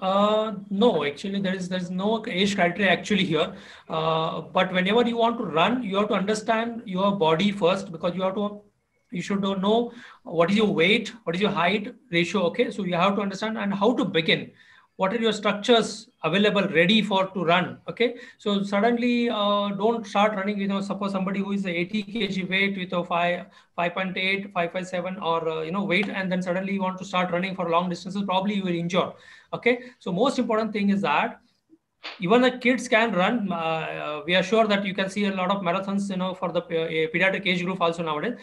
Uh, no, actually, there is there is no age criteria actually here. Uh, but whenever you want to run, you have to understand your body first because you have to you should know what is your weight, what is your height ratio. Okay, so you have to understand and how to begin. what are your structures available ready for to run okay so suddenly uh, don't start running you know suppose somebody who is 80 kg weight with a 5 5.8 5.7 or uh, you know weight and then suddenly you want to start running for long distances probably you will injure okay so most important thing is that even the kids can run. Uh, uh, we are sure that you can see a lot of marathons, you know, for the uh, pediatric age group also nowadays.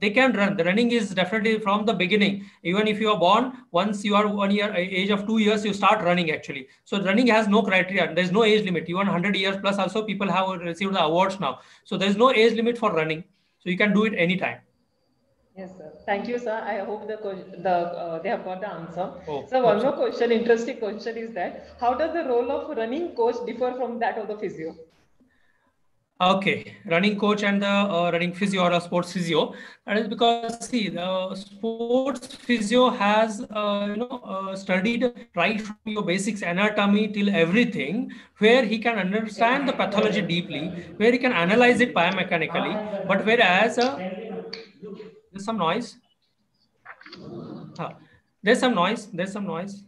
They can run. The running is definitely from the beginning. Even if you are born, once you are one year, age of two years, you start running actually. So running has no criteria. There's no age limit. Even 100 years plus also people have received the awards now. So there's no age limit for running. So you can do it anytime. Yes, sir. Thank you, sir. I hope the the uh, they have got the answer. Oh, so one more question, interesting question is that how does the role of running coach differ from that of the physio? Okay, running coach and the uh, running physio or a sports physio. That is because see the sports physio has uh, you know uh, studied right from your basics anatomy till everything, where he can understand the pathology deeply, where he can analyze it biomechanically. But whereas uh, there's some noise. there's some noise. There's some noise.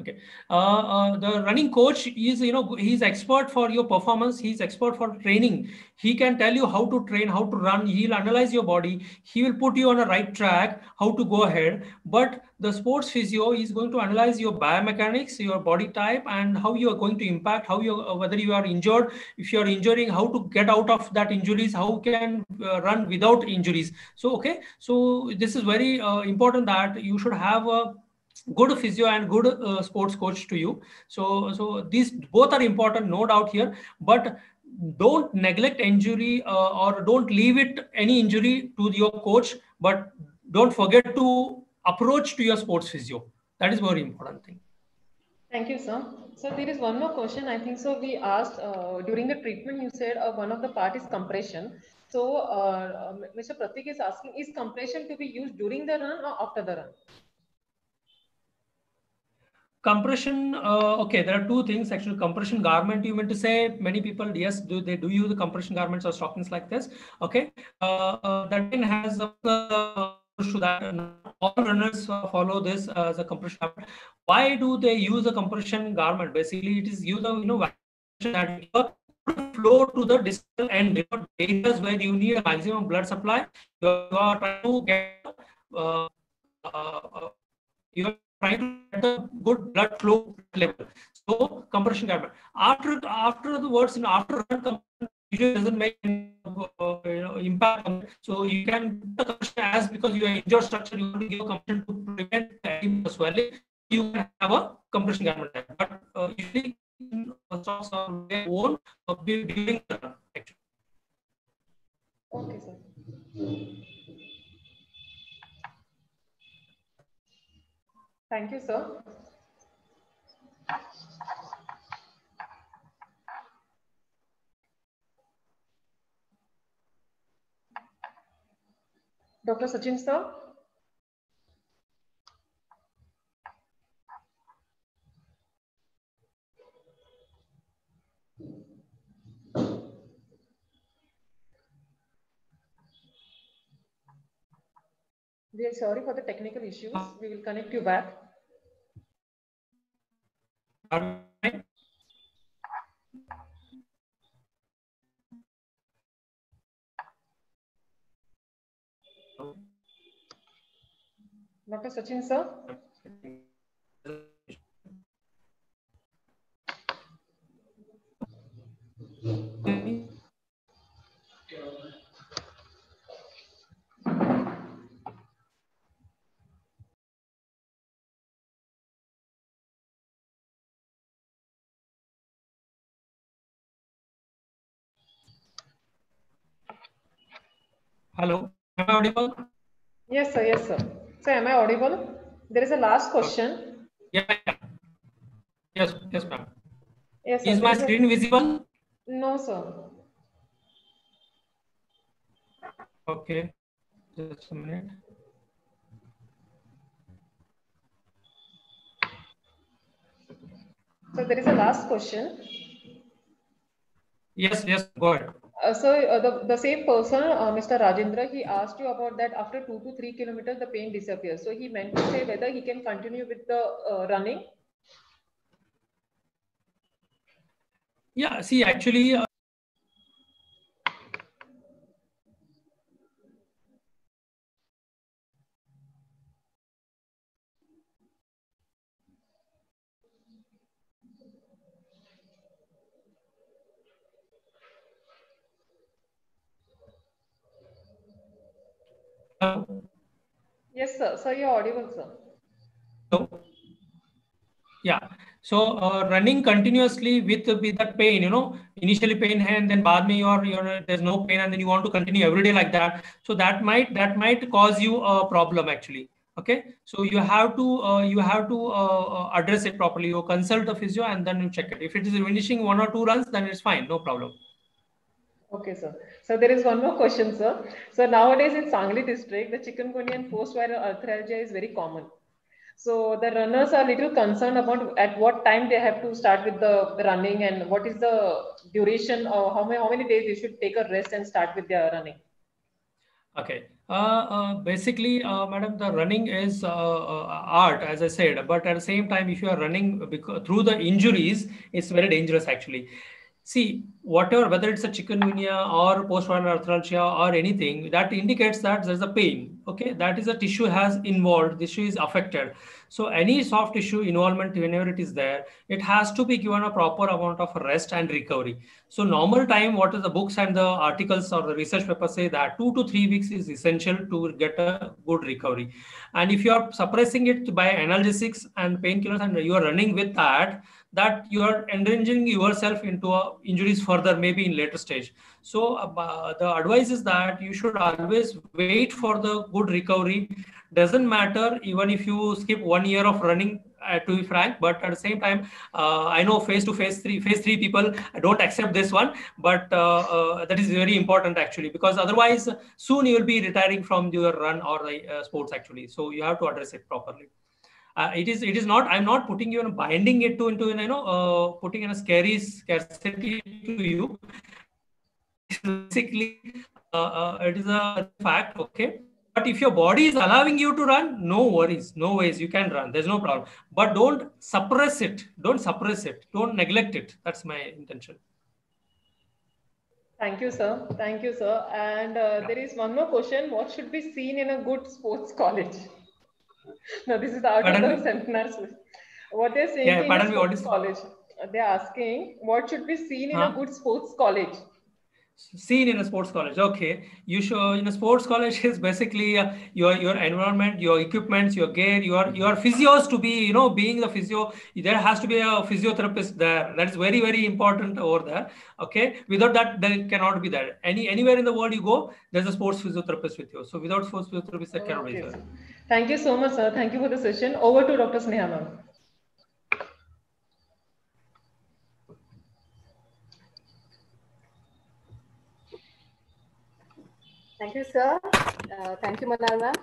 Okay. Uh, uh, the running coach is, you know, he's expert for your performance. He's expert for training. He can tell you how to train, how to run. He'll analyze your body. He will put you on a right track, how to go ahead. But the sports physio is going to analyze your biomechanics, your body type, and how you are going to impact, how you, uh, whether you are injured, if you are injuring, how to get out of that injuries, how can uh, run without injuries. So, okay. So this is very uh, important that you should have a good physio and good uh, sports coach to you. So so these both are important no doubt here but don't neglect injury uh, or don't leave it any injury to your coach but don't forget to approach to your sports physio. That is very important thing. Thank you sir. So there is one more question. I think so we asked uh, during the treatment you said uh, one of the part is compression. So uh, mr pratik is asking is compression to be used during the run or after the run compression uh, okay there are two things actually. Compression garment you meant to say? Many people yes do they do use the compression garments or stockings like this? Okay. Uh, uh, that has a to that all runners follow this as a compression garment. why do they use a compression garment? Basically it is used you know that flow to the distal end. Areas where you need a maximum blood supply. You are trying to get uh, uh, uh you trying to get the good blood flow level. So compression garment. After after the words in after usually doesn't make uh, you know, impact. So you can the compression as because you are injured structure, you want to give compression to prevent swelling. You can have a compression garment, but uh, usually stocks are own uh, during the. Actually. Okay, sir. Thank you, sir. Dr. Sachin, sir. We are sorry for the technical issues. We will connect you back. Dr. Sachin, sir. Hello, am I audible? Yes, sir. Yes, sir. So, am I audible? There is a last question. Yeah. yeah. Yes, yes, ma'am. Yes. Sir. Is my screen visible? No, sir. Okay. Just a minute. So there is a last question. Yes, yes, go ahead. Uh, so uh, the, the same person, uh, Mr. Rajendra, he asked you about that after two to three kilometers, the pain disappears. So he meant to say whether he can continue with the uh, running. Yeah, see, actually, uh, sir. So you're audible, sir. So, yeah. So uh, running continuously with with that pain, you know, initially pain and then baad mein you're, you're there's no pain and then you want to continue every day like that. So that might that might cause you a problem actually. Okay. So you have to uh, you have to uh, uh address it properly. You consult the physio and then you check it. If it is finishing one or two runs, then it's fine, no problem. Okay, sir. So there is one more question, sir. So nowadays in Sangli district, the chikungunya and post-viral arthralgia is very common. So the runners are little concerned about at what time they have to start with the, running and what is the duration or how many, how many days they should take a rest and start with their running. Okay. Uh, uh, basically, uh, madam, the running is uh, uh, art, as I said. But at the same time, if you are running because, through the injuries, it's very dangerous actually see whatever whether it's a chikungunya or post-viral arthralgia or anything that indicates that there's a pain okay? That is a tissue has involved the tissue is affected. So any soft tissue involvement whenever it is there it has to be given a proper amount of rest and recovery. So normal time what is the books and the articles or the research papers say that 2 to 3 weeks is essential to get a good recovery. And if you are suppressing it by analgesics and painkillers and you are running with that that you are endangering yourself into injuries further, maybe in later stage. So uh, the advice is that you should always wait for the good recovery. Doesn't matter even if you skip one year of running. Uh, to be frank, but at the same time, uh, I know phase two, phase three, phase three people don't accept this one, but uh, uh, that is very important actually because otherwise soon you will be retiring from your run or the uh, sports actually. So you have to address it properly uh, it is it is not i'm not putting you and binding it to into you know uh, putting in a scary scarcity to you basically uh, uh, it is a fact okay but if your body is allowing you to run no worries no ways you can run there's no problem but don't suppress it don't suppress it don't neglect it that's my intention Thank you, sir. Thank you, sir. And uh, there is one more question. What should be seen in a good sports college? No, this is out pardon of the seminars. What they're saying yeah, pardon me, what is... college, they're asking what should be seen in huh? a good sports college. Seen in a sports college okay. You show in a sports college is basically uh, your your environment your equipments your gear your your physios to be you know being the physio there has to be a physiotherapist there. That is very very important over there okay. Without that there cannot be there. Any anywhere in the world you go there's a sports physiotherapist with you. So without sports physiotherapist that okay. cannot be there thank you so much sir thank you for the session over to dr sneha ma'am Thank you, sir. Uh, thank you, Manal.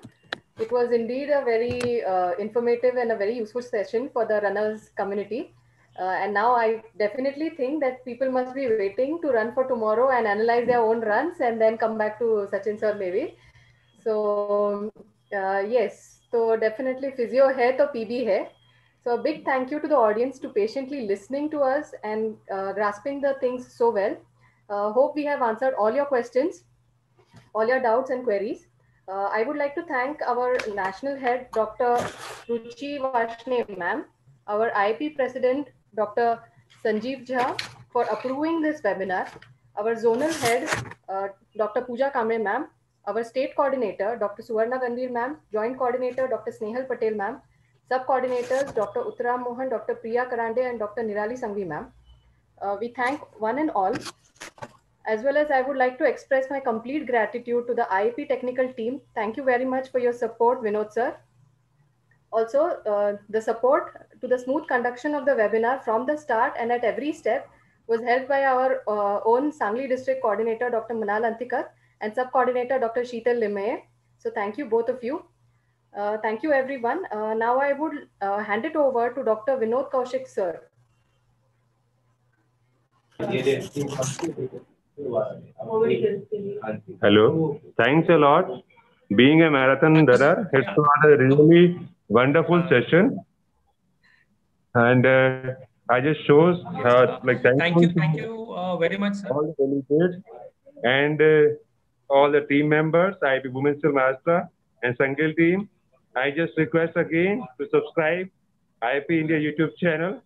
It was indeed a very uh, informative and a very useful session for the runners community. Uh, and now I definitely think that people must be waiting to run for tomorrow and analyze their own runs and then come back to Sachin sir maybe. So yes, so definitely physio hai to PB hai. So a big thank you to the audience to patiently listening to us and uh, grasping the things so well. Uh, hope we have answered all your questions all your doubts and queries. Uh, I would like to thank our national head, Dr. Ruchi Vashne ma'am, our IAP president, Dr. Sanjeev Jha, for approving this webinar, our zonal head, uh, Dr. Pooja Kamre ma'am, our state coordinator, Dr. Suvarna Gandhir ma'am, joint coordinator, Dr. Snehal Patel ma'am, sub-coordinators, Dr. Uttaram Mohan, Dr. Priya Karande, and Dr. Nirali Sangvi ma'am. Uh, we thank one and all as well as I would like to express my complete gratitude to the IAP technical team. Thank you very much for your support, Vinod sir. Also, uh, the support to the smooth conduction of the webinar from the start and at every step was helped by our uh, own Sangli District Coordinator, Dr. Manal Antikar, and Sub-Coordinator, Dr. Sheetal Limaye. So thank you, both of you. Uh, thank you, everyone. Uh, now I would uh, hand it over to Dr. Vinod Kaushik, sir. Hello. Thanks a lot. Being a marathon runner, it's was a really wonderful session. And uh, I just shows uh, like thank you, thank you uh, very much, sir. All the delegates and uh, all the team members, IAP Women's Master and Sangli team. I just request again to subscribe IAP India YouTube channel